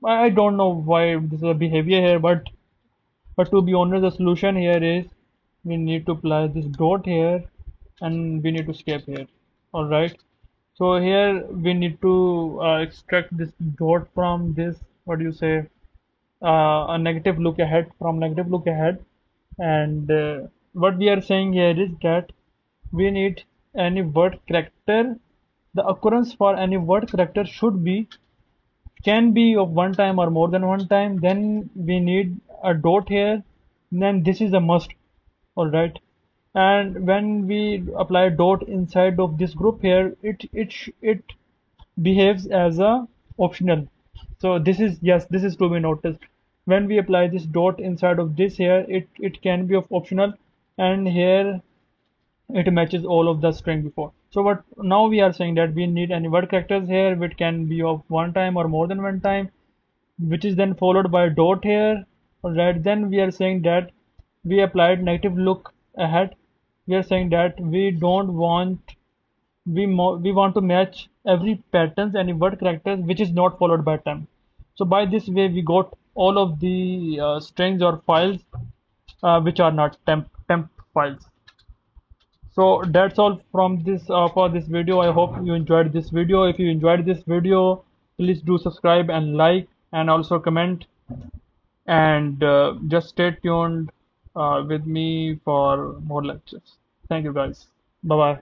Speaker 1: I don't know why this is a behavior here but but to be honest the solution here is we need to apply this dot here and we need to escape here all right so here we need to uh, extract this dot from this what do you say uh, a negative look ahead from negative look ahead. And uh, what we are saying here is that we need any word character. The occurrence for any word character should be can be of one time or more than one time. Then we need a dot here. Then this is a must. All right and when we apply dot inside of this group here it it it behaves as a optional. So this is yes this is to be noticed. When we apply this dot inside of this here it it can be of optional. And here it matches all of the string before. So what now we are saying that we need any word characters here which can be of one time or more than one time which is then followed by dot here. Right then we are saying that we applied negative look ahead we are saying that we don't want we we want to match every patterns any word characters which is not followed by temp so by this way we got all of the uh, strings or files uh, which are not temp temp files. So that's all from this uh, for this video. I hope you enjoyed this video. If you enjoyed this video please do subscribe and like and also comment. And uh, just stay tuned uh, with me for more lectures. Thank you guys. Bye bye